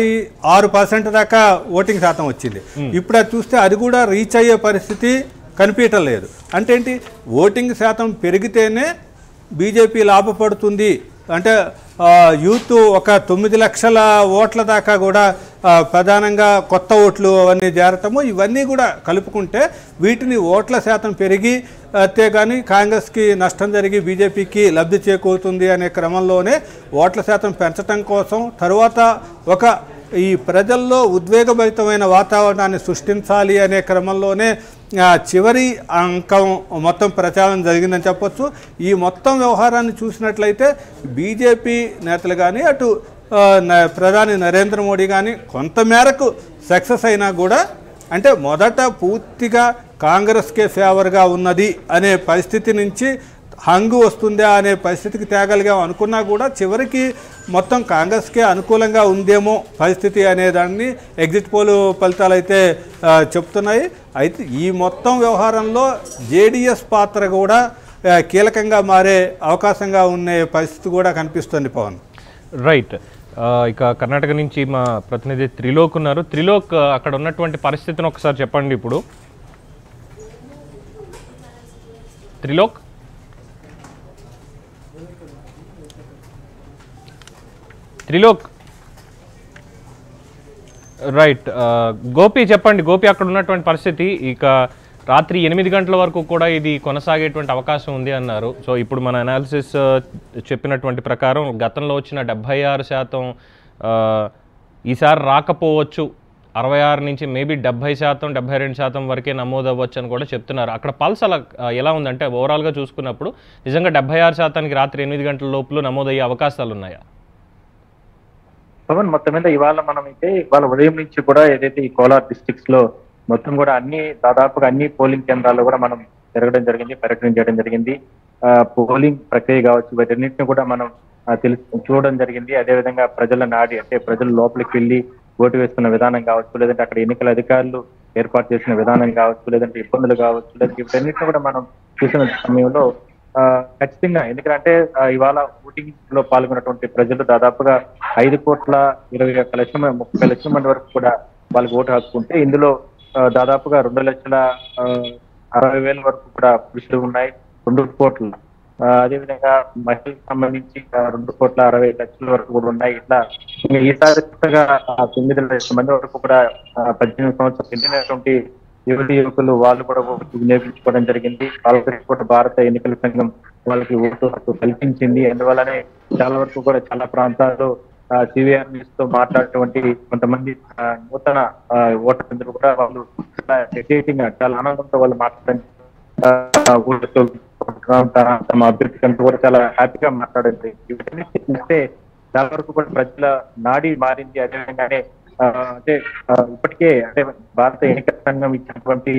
ఆరు పర్సెంట్ దాకా ఓటింగ్ శాతం వచ్చింది. ఇప్పుడు అది చూస్తే అది కూడా రీచ్ అయ్యే పరిస్థితి కనిపించటం లేదు అంటే ఏంటి? ఓటింగ్ శాతం పెరిగితేనే బీజేపీ లాభపడుతుంది అంటే యూత్ ఒక తొమ్మిది లక్షల ఓట్ల దాకా కూడా ప్రధానంగా కొత్త ఓట్లు అవన్నీ చేరటము ఇవన్నీ కూడా కలుపుకుంటే వీటిని ఓట్ల శాతం పెరిగి అంతేగాని కాంగ్రెస్కి నష్టం జరిగి బీజేపీకి లబ్ధి చేకూరుతుంది అనే క్రమంలోనే ఓట్ల శాతం పెంచటం కోసం తరువాత ఒక ఈ ప్రజల్లో ఉద్వేగభరితమైన వాతావరణాన్ని సృష్టించాలి అనే క్రమంలోనే చివరి అంకం మొత్తం ప్రచారం జరిగిందని చెప్పొచ్చు. ఈ మొత్తం వ్యవహారాన్ని చూసినట్లయితే బీజేపీ నేతలు కానీ అటు ప్రధాని నరేంద్ర మోడీ కానీ కొంతమేరకు సక్సెస్ అయినా కూడా అంటే మొదట పూర్తిగా కాంగ్రెస్కే ఫేవర్గా ఉన్నది అనే పరిస్థితి నుంచి హంగు వస్తుందా అనే పరిస్థితికి తేగలిగాం అనుకున్నా కూడా చివరికి మొత్తం కాంగ్రెస్కే అనుకూలంగా ఉందేమో పరిస్థితి అనే దాన్ని ఎగ్జిట్ పోల్ ఫలితాలు అయితే చెప్తున్నాయి. అయితే ఈ మొత్తం వ్యవహారంలో జేడిఎస్ పాత్ర కూడా కీలకంగా మారే అవకాశంగా ఉండే పరిస్థితి కూడా కనిపిస్తుంది పవన్. రైట్ ఇక కర్ణాటక నుంచి మా ప్రతినిధి త్రిలోక్ ఉన్నారు. త్రిలోక్ అక్కడ ఉన్నటువంటి పరిస్థితిని ఒకసారి చెప్పండి ఇప్పుడు. త్రిలోక్? త్రిలోక్. రైట్ uh, గోపి చెప్పండి గోపి అక్కడ ఉన్నటువంటి పరిస్థితి ఇక రాత్రి ఎనిమిది గంటల వరకు కూడా ఇది కొనసాగేటువంటి అవకాశం ఉంది అన్నారు. సో ఇప్పుడు మన అనాలిసిస్ uh, చెప్పినటువంటి ప్రకారం గతంలో వచ్చిన డెబ్భై ఆరు శాతం uh, ఈసారి రాకపోవచ్చు. అరవై ఆరు నుంచి మేబీ డెబ్బై శాతం డెబ్బై రెండు శాతం వరకే నమోదు అవ్వచ్చు అని కూడా చెప్తున్నారు. అక్కడ పల్స్ అలా ఎలా ఉందంటే ఓవరాల్గా చూసుకున్నప్పుడు నిజంగా డెబ్బై ఆరు శాతానికి రాత్రి ఎనిమిది గంటల లోపల నమోదయ్యే అవకాశాలు ఉన్నాయా? పవన్ మొత్తం మీద ఇవాళ మనం అయితే ఇవాళ ఉదయం నుంచి కూడా ఏదైతే ఈ కోలార్ డిస్ట్రిక్ట్స్లో మొత్తం కూడా అన్ని దాదాపుగా అన్ని పోలింగ్ కేంద్రాల్లో కూడా మనం తిరగడం జరిగింది పర్యటన చేయడం జరిగింది. ఆ, పోలింగ్ ప్రక్రియ కావచ్చు వీటన్నింటిని కూడా మనం తెలుసు చూడడం జరిగింది. అదేవిధంగా ప్రజల నాడి అంటే ప్రజలు లోపలికి వెళ్ళి ఓటు వేస్తున్న విధానం కావచ్చు లేదంటే అక్కడ ఎన్నికల అధికారులు ఏర్పాటు చేసిన విధానం కావచ్చు లేదంటే ఇబ్బందులు కావచ్చు లేదంటే వీటన్నిటిని కూడా మనం చూసిన సమయంలో ఖచ్చితంగా. ఎందుకంటే ఇవాళ ఓటింగ్లో పాల్గొన్నటువంటి ప్రజలు దాదాపుగా ఐదు కోట్ల ఇరవై ఒక్క లక్షల ముప్పై లక్షల మంది వరకు కూడా వాళ్ళకి ఓటు హక్కుంటే ఇందులో దాదాపుగా రెండు లక్షల ఆ, అరవై వేల వరకు కూడా పురుషులు ఉన్నాయి రెండు కోట్ల. అదేవిధంగా మహిళలకు సంబంధించి రెండు కోట్ల అరవై లక్షల వరకు కూడా ఉన్నాయి. ఇట్లా ఈసారి కొత్తగా తొమ్మిది లక్షల మంది వరకు కూడా పద్దెనిమిది సంవత్సరాలు పెట్టినటువంటి యువతి యువకులు వాళ్ళు కూడా వినియోగించుకోవడం జరిగింది. వాళ్ళకి కూడా భారత ఎన్నికల సంఘం వాళ్ళకి ఓటు హక్కు కల్పించింది. అందువల్లనే చాలా వరకు కూడా చాలా ప్రాంతాల్లో సివిఆర్ న్యూస్తో మాట్లాడేటువంటి కొంతమంది నూతన ఓటర్లందరూ కూడా వాళ్ళు చాలా ఎక్సైటింగ్గా చాలా ఆనందంతో వాళ్ళు మాట్లాడారు తమ- అభ్యర్థి కంటే కూడా చాలా హ్యాపీగా మాట్లాడింది ఇవన్నీ చూస్తే చాలా వరకు కూడా ప్రజల నాడి మారింది. అదేవిధంగానే అంటే ఇప్పటికే అంటే భారత ఎన్నికల సంఘం ఇచ్చినటువంటి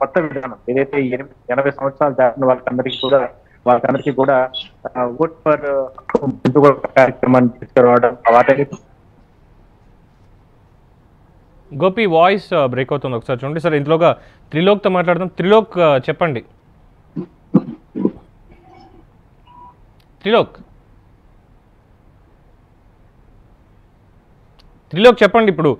కొత్త విధానం ఏదైతే ఎనిమిది ఎనభై సంవత్సరాలు దాటిన వాళ్ళకందరికీ కూడా వాళ్ళకందరికీ కూడా ఓట్ ఫర్ కార్యక్రమాన్ని తీసుకురావడం వాటి. గోపి వాయిస్ బ్రేక్ అవుతుంది ఒకసారి చూడండి. సార్ ఇంట్లోగా త్రిలోక్తో మాట్లాడుతాం త్రిలోక్ చెప్పండి. త్రిలోక్. త్రిలోక్ చెప్పండి ఇప్పుడు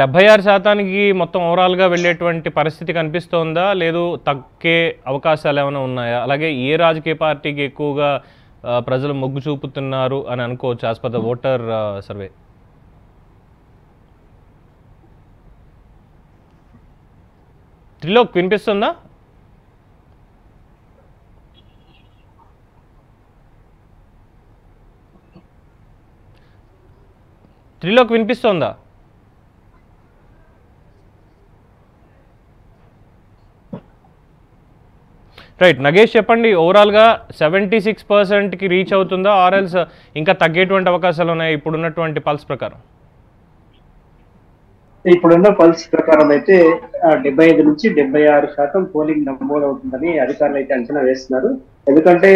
డెబ్బై ఆరు శాతానికి మొత్తం ఓవరాల్గా వెళ్ళేటువంటి పరిస్థితి కనిపిస్తోందా? లేదు తక్కే అవకాశాలు ఏమైనా ఉన్నాయా? అలాగే ఏ రాజకీయ పార్టీకి ఎక్కువగా ప్రజలు మొగ్గు చూపుతున్నారు అని అనుకోవచ్చు ఆస్పద ఓటర్ సర్వే. త్రిలోక్ వినిపిస్తుందా? త్రిలోక్ వినిపిస్తోందా? రైట్ నగేష్ చెప్పండి ఓవరాల్గా సెవెంటీ సిక్స్ పర్సెంట్కి రీచ్ అవుతుందా? ఆర్ఎల్స్ ఇంకా తగ్గేటువంటి అవకాశాలు ఉన్నాయి ఇప్పుడున్నటువంటి పల్స్ ప్రకారం? ఇప్పుడున్న పల్స్ ప్రకారం అయితే డెబ్బై ఐదు నుంచి డెబ్బై ఆరు శాతం పోలింగ్ నమోదు అవుతుందని అధికారులు అయితే అంచనా వేస్తున్నారు. ఎందుకంటే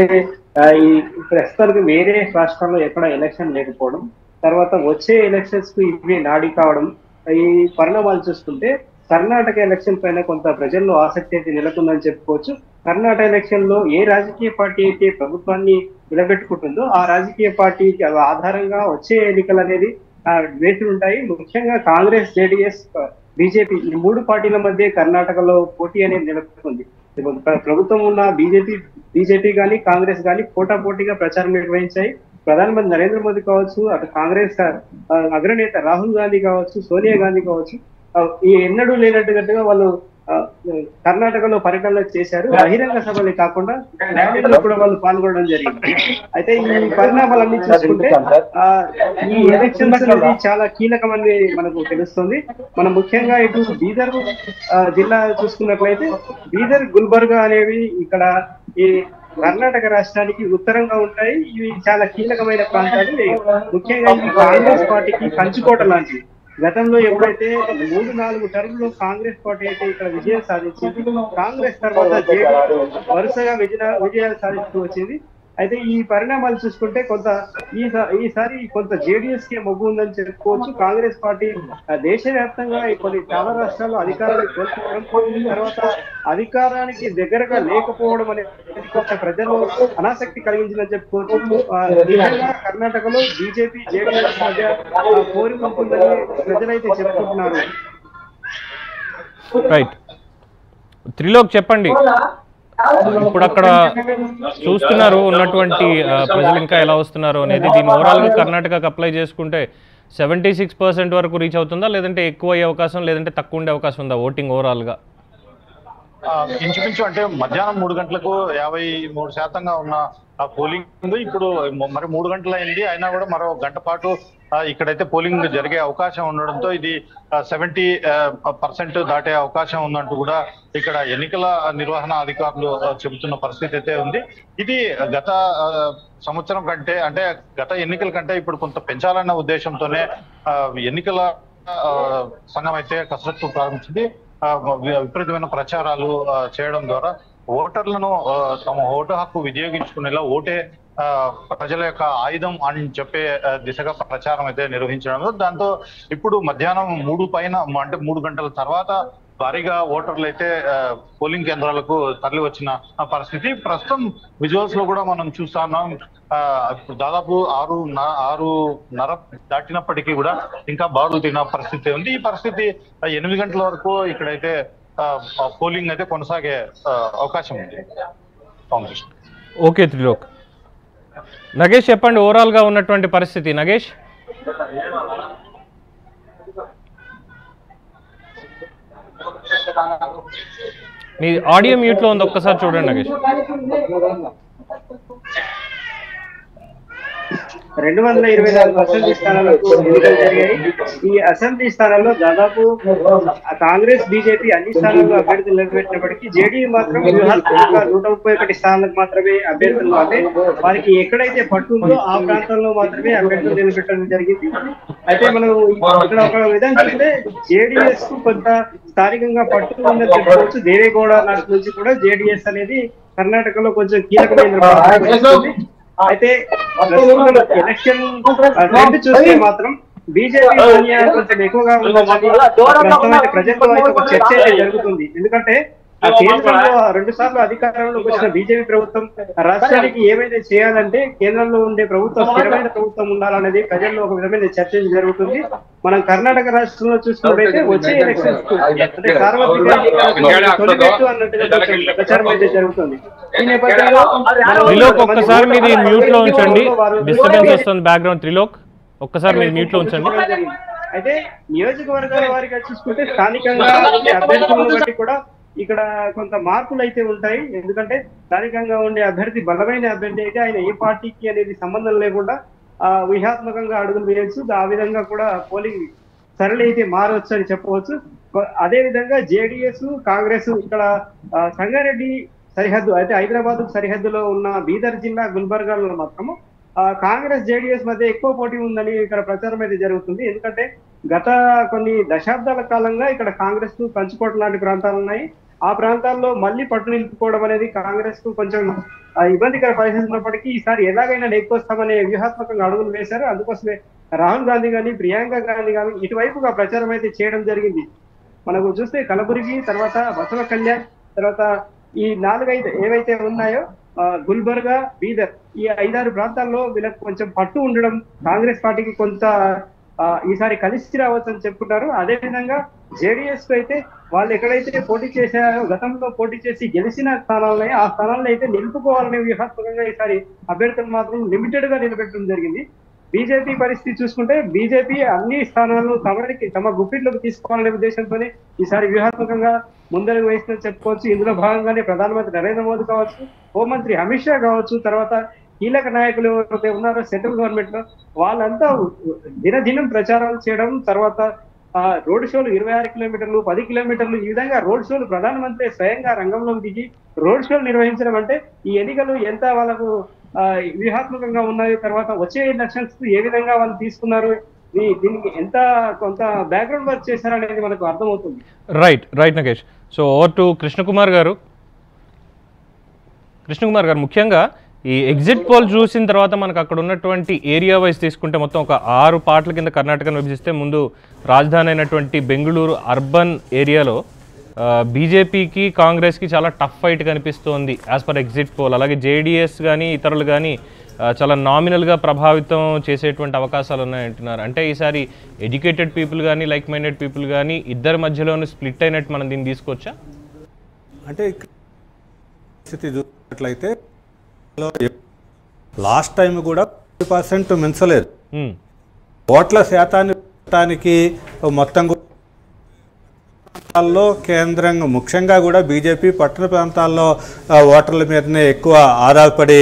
ఈ ప్రస్తుతానికి వేరే రాష్ట్రాల్లో ఎక్కడ ఎలక్షన్ లేకపోవడం తర్వాత వచ్చే ఎలక్షన్స్కు ఇవి నాడి కావడం ఈ పరిణామాలు చూస్తుంటే కర్ణాటక ఎలక్షన్ పైన కొంత ప్రజల్లో ఆసక్తి అయితే నెలకొందని చెప్పుకోవచ్చు. కర్ణాటక ఎలక్షన్లో ఏ రాజకీయ పార్టీ అయితే ప్రభుత్వాన్ని నిలబెట్టుకుంటుందో ఆ రాజకీయ పార్టీకి ఆధారంగా వచ్చే ఎన్నికలు అనేది ఆ, ఉంటాయి. ముఖ్యంగా కాంగ్రెస్ జేడిఎస్ బీజేపీ ఈ మూడు పార్టీల మధ్య కర్ణాటకలో పోటీ అనేది నెలకొంది. ప్రభుత్వం ఉన్న బీజేపీ బీజేపీ కానీ కాంగ్రెస్ కానీ పోటా పోటీగా ప్రచారం నిర్వహించాయి. ప్రధానమంత్రి నరేంద్ర మోదీ కావచ్చు అటు కాంగ్రెస్ అగ్రనేత రాహుల్ గాంధీ కావచ్చు సోనియా గాంధీ కావచ్చు ఈ ఎన్నడూ లేనట్టుగా వాళ్ళు కర్ణాటకలో పర్యటనలు చేశారు. బహిరంగ సభలే కాకుండా ర్యాలీలో కూడా వాళ్ళు పాల్గొనడం జరిగింది. అయితే ఈ పరిణామాలన్నీ చూసుకుంటే ఆ, ఈ ఎలక్షన్స్ అనేది చాలా కీలకమని మనకు తెలుస్తుంది. మనం ముఖ్యంగా ఇటు బీదర్ ఆ, జిల్లా చూసుకున్నట్లయితే బీదర్ గుల్బర్గా అనేవి ఇక్కడ ఈ కర్ణాటక రాష్ట్రానికి ఉత్తరంగా ఉంటాయి. ఇవి చాలా కీలకమైన ప్రాంతాలు. ముఖ్యంగా ఈ కాంగ్రెస్ పార్టీకి కంచుకోట లాంటివి. గతంలో ఎప్పుడైతే మూడు నాలుగు టర్మ్లో కాంగ్రెస్ పార్టీ అయితే ఇక్కడ విజయం సాధించింది కాంగ్రెస్ తర్వాత జేడీ వరుసగా విజయ విజయాలు సాధిస్తూ వచ్చింది. అయితే ఈ పరిణామాలు చూసుకుంటే కొంత ఈ ఈసారి కొంత జేడీఎస్కి మొగ్గు ఉందని చెప్పుకోవచ్చు. కాంగ్రెస్ పార్టీ దేశవ్యాప్తంగా కొన్ని చాలా రాష్ట్రాల్లో అధికారాన్ని కోల్పోవడం తర్వాత అధికారానికి దగ్గరగా లేకపోవడం అనేది కొంత ప్రజలు అనాసక్తి కలిగించిందని చెప్పుకోవచ్చు. నిజంగా కర్ణాటకలో బీజేపీ జేడీఎస్ మధ్య కోరిక ఉంటుందని ప్రజలైతే చెప్పుకుంటున్నారు. రైట్ త్రిలోక్ చెప్పండి. ఇప్పుడు అక్కడ చూస్తున్నారు ఉన్నటువంటి ప్రజలు ఇంకా ఎలా వస్తున్నారు అనేది. దీన్ని ఓవరాల్గా కర్ణాటకకు అప్లై చేసుకుంటే సెవెంటీ సిక్స్ పర్సెంట్ వరకు రీచ్ అవుతుందా? లేదంటే ఎక్కువ అయ్యే అవకాశం లేదంటే తక్కువ ఉండే అవకాశం ఉందా ఓటింగ్ ఓవరాల్గా ఆ, ఇంచుమించు అంటే మధ్యాహ్నం మూడు గంటలకు యాభై మూడు శాతంగా ఉన్న ఆ పోలింగ్ ఇప్పుడు మరి మూడు గంటలు అయింది అయినా కూడా మరో గంట పాటు ఇక్కడైతే పోలింగ్ జరిగే అవకాశం ఉండడంతో ఇది సెవెంటీ పర్సెంట్ దాటే అవకాశం ఉందంటూ కూడా ఇక్కడ ఎన్నికల నిర్వహణ అధికారులు చెబుతున్న పరిస్థితి అయితే ఉంది. ఇది గత సంవత్సరం కంటే అంటే గత ఎన్నికల కంటే ఇప్పుడు కొంత పెంచాలన్న ఉద్దేశంతోనే ఎన్నికల సంఘం అయితే కసరత్తు ప్రారంభించింది. విపరీతమైన ప్రచారాలు చేయడం ద్వారా ఓటర్లను తమ ఓటు హక్కు వినియోగించుకునేలా ఓటే ప్రజల యొక్క ఆయుధం అని చెప్పే దిశగా ప్రచారం అయితే నిర్వహించడంలో దాంతో ఇప్పుడు మధ్యాహ్నం మూడు పైన అంటే మూడు గంటల తర్వాత భారీగా ఓటర్లు అయితే పోలింగ్ కేంద్రాలకు తరలి వచ్చిన పరిస్థితి. ప్రస్తుతం విజువల్స్లో కూడా మనం చూస్తున్నాం ఆ, దాదాపు ఆరు ఆరు నర దాటినప్పటికీ కూడా ఇంకా బారులు తిన పరిస్థితి ఉంది. ఈ పరిస్థితి ఎనిమిది గంటల వరకు ఇక్కడైతే ఆ, పోలింగ్ అయితే కొనసాగే ఆ, అవకాశం ఉంది. కాంగ్రెస్. ఓకే త్రిలోక్. నగేష్ చెప్పండి ఓవరాల్గా ఉన్నటువంటి పరిస్థితి. నగేష్? మీ ఆడియో మ్యూట్లో ఉంది ఒక్కసారి చూడండి నగేష్. రెండు వందల ఇరవై నాలుగు అసెంబ్లీ స్థానాలకు ఎన్నికలు జరిగాయి. ఈ అసెంబ్లీ స్థానాల్లో దాదాపు కాంగ్రెస్ బీజేపీ అన్ని స్థానాల్లో అభ్యర్థులు నిలబెట్టినప్పటికీ జేడీయూ మాత్రం వ్యూహాత్మకంగా నూట ముప్పై ఒకటి స్థానాలకు మాత్రమే అభ్యర్థులు అంటే వారికి ఎక్కడైతే పట్టు ఉందో ఆ ప్రాంతంలో మాత్రమే అభ్యర్థులు నిలబెట్టడం జరిగింది. అయితే మనం ఇక్కడ ఒక విధంగా చూస్తే జేడీఎస్కు కొంత స్థానికంగా పట్టు ఉందని చెప్పుకోవచ్చు దేవేగౌడ నాటి నుంచి కూడా జేడీఎస్ అనేది కర్ణాటకలో కొంచెం కీలకమైన. అయితే ఎలక్షన్ చూస్తే మాత్రం బీజేపీ కొంచెం ఎక్కువగా ప్రస్తుతం అయితే ప్రజల్లో అయితే ఒక చర్చ అయితే జరుగుతుంది. ఎందుకంటే ఆ కేంద్రంలో రెండు సార్లు అధికారంలోకి వచ్చిన బీజేపీ ప్రభుత్వం రాష్ట్రానికి ఏమైతే చేయాలంటే కేంద్రంలో ఉండే ప్రభుత్వం స్థిరమైన ప్రభుత్వం ఉండాలనేది ప్రజల్లో ఒక విధమైన చర్చ జరుగుతుంది. మనం కర్ణాటక రాష్ట్రంలో చూసుకున్నట్టయితే వచ్చే ఎలక్షన్స్ అంటే సార్వత్రిక అన్నట్టుగా ప్రచారం అయితే జరుగుతుంది. ఈ నేపథ్యంలో మనం త్రిలోక్ ఒక్కసారి ఓటర్లు మ్యూట్లో ఉంచండి. డిస్టర్బెన్స్ వస్తుంది బ్యాక్గ్రౌండ్ త్రిలోక్. ఒక్కసారి మీరు మ్యూట్లో ఉంచండి. అయితే నియోజకవర్గాల వారిగా చూసుకుంటే స్థానికంగా అభ్యర్థులను బట్టి కూడా ఇక్కడ కొంత మార్పులు అయితే ఉంటాయి. ఎందుకంటే స్థానికంగా ఉండే అభ్యర్థి బలమైన అభ్యర్థి అయితే ఆయన ఏ పార్టీకి అనేది సంబంధం లేకుండా ఆ వ్యూహాత్మకంగా అడుగులు వేయొచ్చు. ఆ విధంగా కూడా పోలింగ్ సరళి అయితే మారవచ్చు అని చెప్పవచ్చు. అదే విధంగా జేడిఎస్ కాంగ్రెస్ ఇక్కడ సంగారెడ్డి సరిహద్దు అయితే హైదరాబాద్ సరిహద్దులో ఉన్న బీదర్ జిల్లా గుల్బర్గాలో మాత్రము ఆ, కాంగ్రెస్ జేడిఎస్ మధ్య ఎక్కువ పోటీ ఉందని ఇక్కడ ప్రచారం అయితే జరుగుతుంది. ఎందుకంటే గత కొన్ని దశాబ్దాల కాలంగా ఇక్కడ కాంగ్రెస్కు కంచుకోట లాంటి ప్రాంతాలు ఉన్నాయి. ఆ ప్రాంతాల్లో మళ్ళీ పట్టు నిలుపుకోవడం అనేది కాంగ్రెస్కు కొంచెం ఇబ్బందికర పరిస్థితి ఉన్నప్పటికీ ఈసారి ఎలాగైనా నెక్కొస్తామనే వ్యూహాత్మకంగా అడుగులు వేశారు. అందుకోసమే రాహుల్ గాంధీ గాని ప్రియాంక గాంధీ గాని ఇటువైపుగా ప్రచారం అయితే చేయడం జరిగింది. మనకు చూస్తే కలబురిగి తర్వాత బసవ కళ్యాణ్ తర్వాత ఈ నాలుగైదు ఏవైతే ఉన్నాయో గుల్బర్గా బీదర్ ఈ ఐదారు ప్రాంతాల్లో వీళ్ళకి కొంచెం పట్టు ఉండడం కాంగ్రెస్ పార్టీకి కొంత ఈసారి కలిసి రావచ్చు అని చెప్పుకుంటారు. అదే విధంగా జేడీఎస్ అయితే వాళ్ళు ఎక్కడైతే పోటీ చేశారో గతంలో పోటీ చేసి గెలిచిన స్థానాలని ఆ స్థానాలను అయితే నిలుపుకోవాలనే వ్యూహాత్మకంగా ఈసారి అభ్యర్థులు మాత్రం లిమిటెడ్గా నిలబెట్టడం జరిగింది. బీజేపీ పరిస్థితి చూసుకుంటే బీజేపీ అన్ని స్థానాలను తమకి తమ గుప్పిట్లోకి తీసుకోవాలనే ఉద్దేశంతోనే ఈసారి వ్యూహాత్మకంగా ముందడుగు వేసిందని చెప్పుకోవచ్చు. ఇందులో భాగంగానే ప్రధానమంత్రి నరేంద్ర మోదీ కావచ్చు హోంమంత్రి అమిత్ షా కావచ్చు తర్వాత కీలక నాయకులు ఎవరైతే ఉన్నారో సెంట్రల్ గవర్నమెంట్లో వాళ్ళంతా దినదినం ప్రచారాలు చేయడం తర్వాత రోడ్ షోలు ఇరవై ఆరు కిలోమీటర్లు పది కిలోమీటర్లు ఈ విధంగా రోడ్ షోలు ప్రధానమంత్రి స్వయంగా రంగంలోకి దిగి రోడ్ షోలు నిర్వహించడం అంటే ఈ ఎన్నికలు ఎంత వాళ్ళకు వ్యూహాత్మకంగా ఉన్నాయి తర్వాత వచ్చే ఎలక్షన్స్ ఏ విధంగా వాళ్ళు తీసుకున్నారు దీనికి ఎంత కొంత బ్యాక్గ్రౌండ్ వర్క్ చేశారనేది మనకు అర్థమవుతుంది. Right right Nagesh so over to Krishnakumar గారు. కృష్ణకుమార్ గారు ముఖ్యంగా ఈ ఎగ్జిట్ పోల్ చూసిన తర్వాత మనకు అక్కడ ఉన్నటువంటి ఏరియా వైజ్ తీసుకుంటే మొత్తం ఒక ఆరు పార్ట్ల కింద కర్ణాటకను విభజిస్తే ముందు రాజధాని అయినటువంటి బెంగళూరు అర్బన్ ఏరియాలో బీజేపీకి కాంగ్రెస్కి చాలా టఫ్ ఫైట్ కనిపిస్తోంది యాజ్ పర్ ఎగ్జిట్ పోల్ అలాగే జేడీఎస్ కానీ ఇతరులు కానీ చాలా నామినల్గా ప్రభావితం చేసేటువంటి అవకాశాలు ఉన్నాయంటున్నారు. అంటే ఈసారి ఎడ్యుకేటెడ్ పీపుల్ కానీ లైక్ మైండెడ్ పీపుల్ కానీ ఇద్దరి మధ్యలోనూ స్ప్లిట్ అయినట్టు మనం దీన్ని తీసుకోవచ్చా? అంటే చూసినట్లయితే లాస్ట్ టైం కూడా పర్సెంట్ మించలేదు. ఓట్ల శాతాన్ని పెట్టడానికి మొత్తం కూడా ప్రాంతాల్లో కేంద్రంగా ముఖ్యంగా కూడా బీజేపీ పట్టణ ప్రాంతాల్లో ఓటర్ల మీదనే ఎక్కువ ఆధారపడి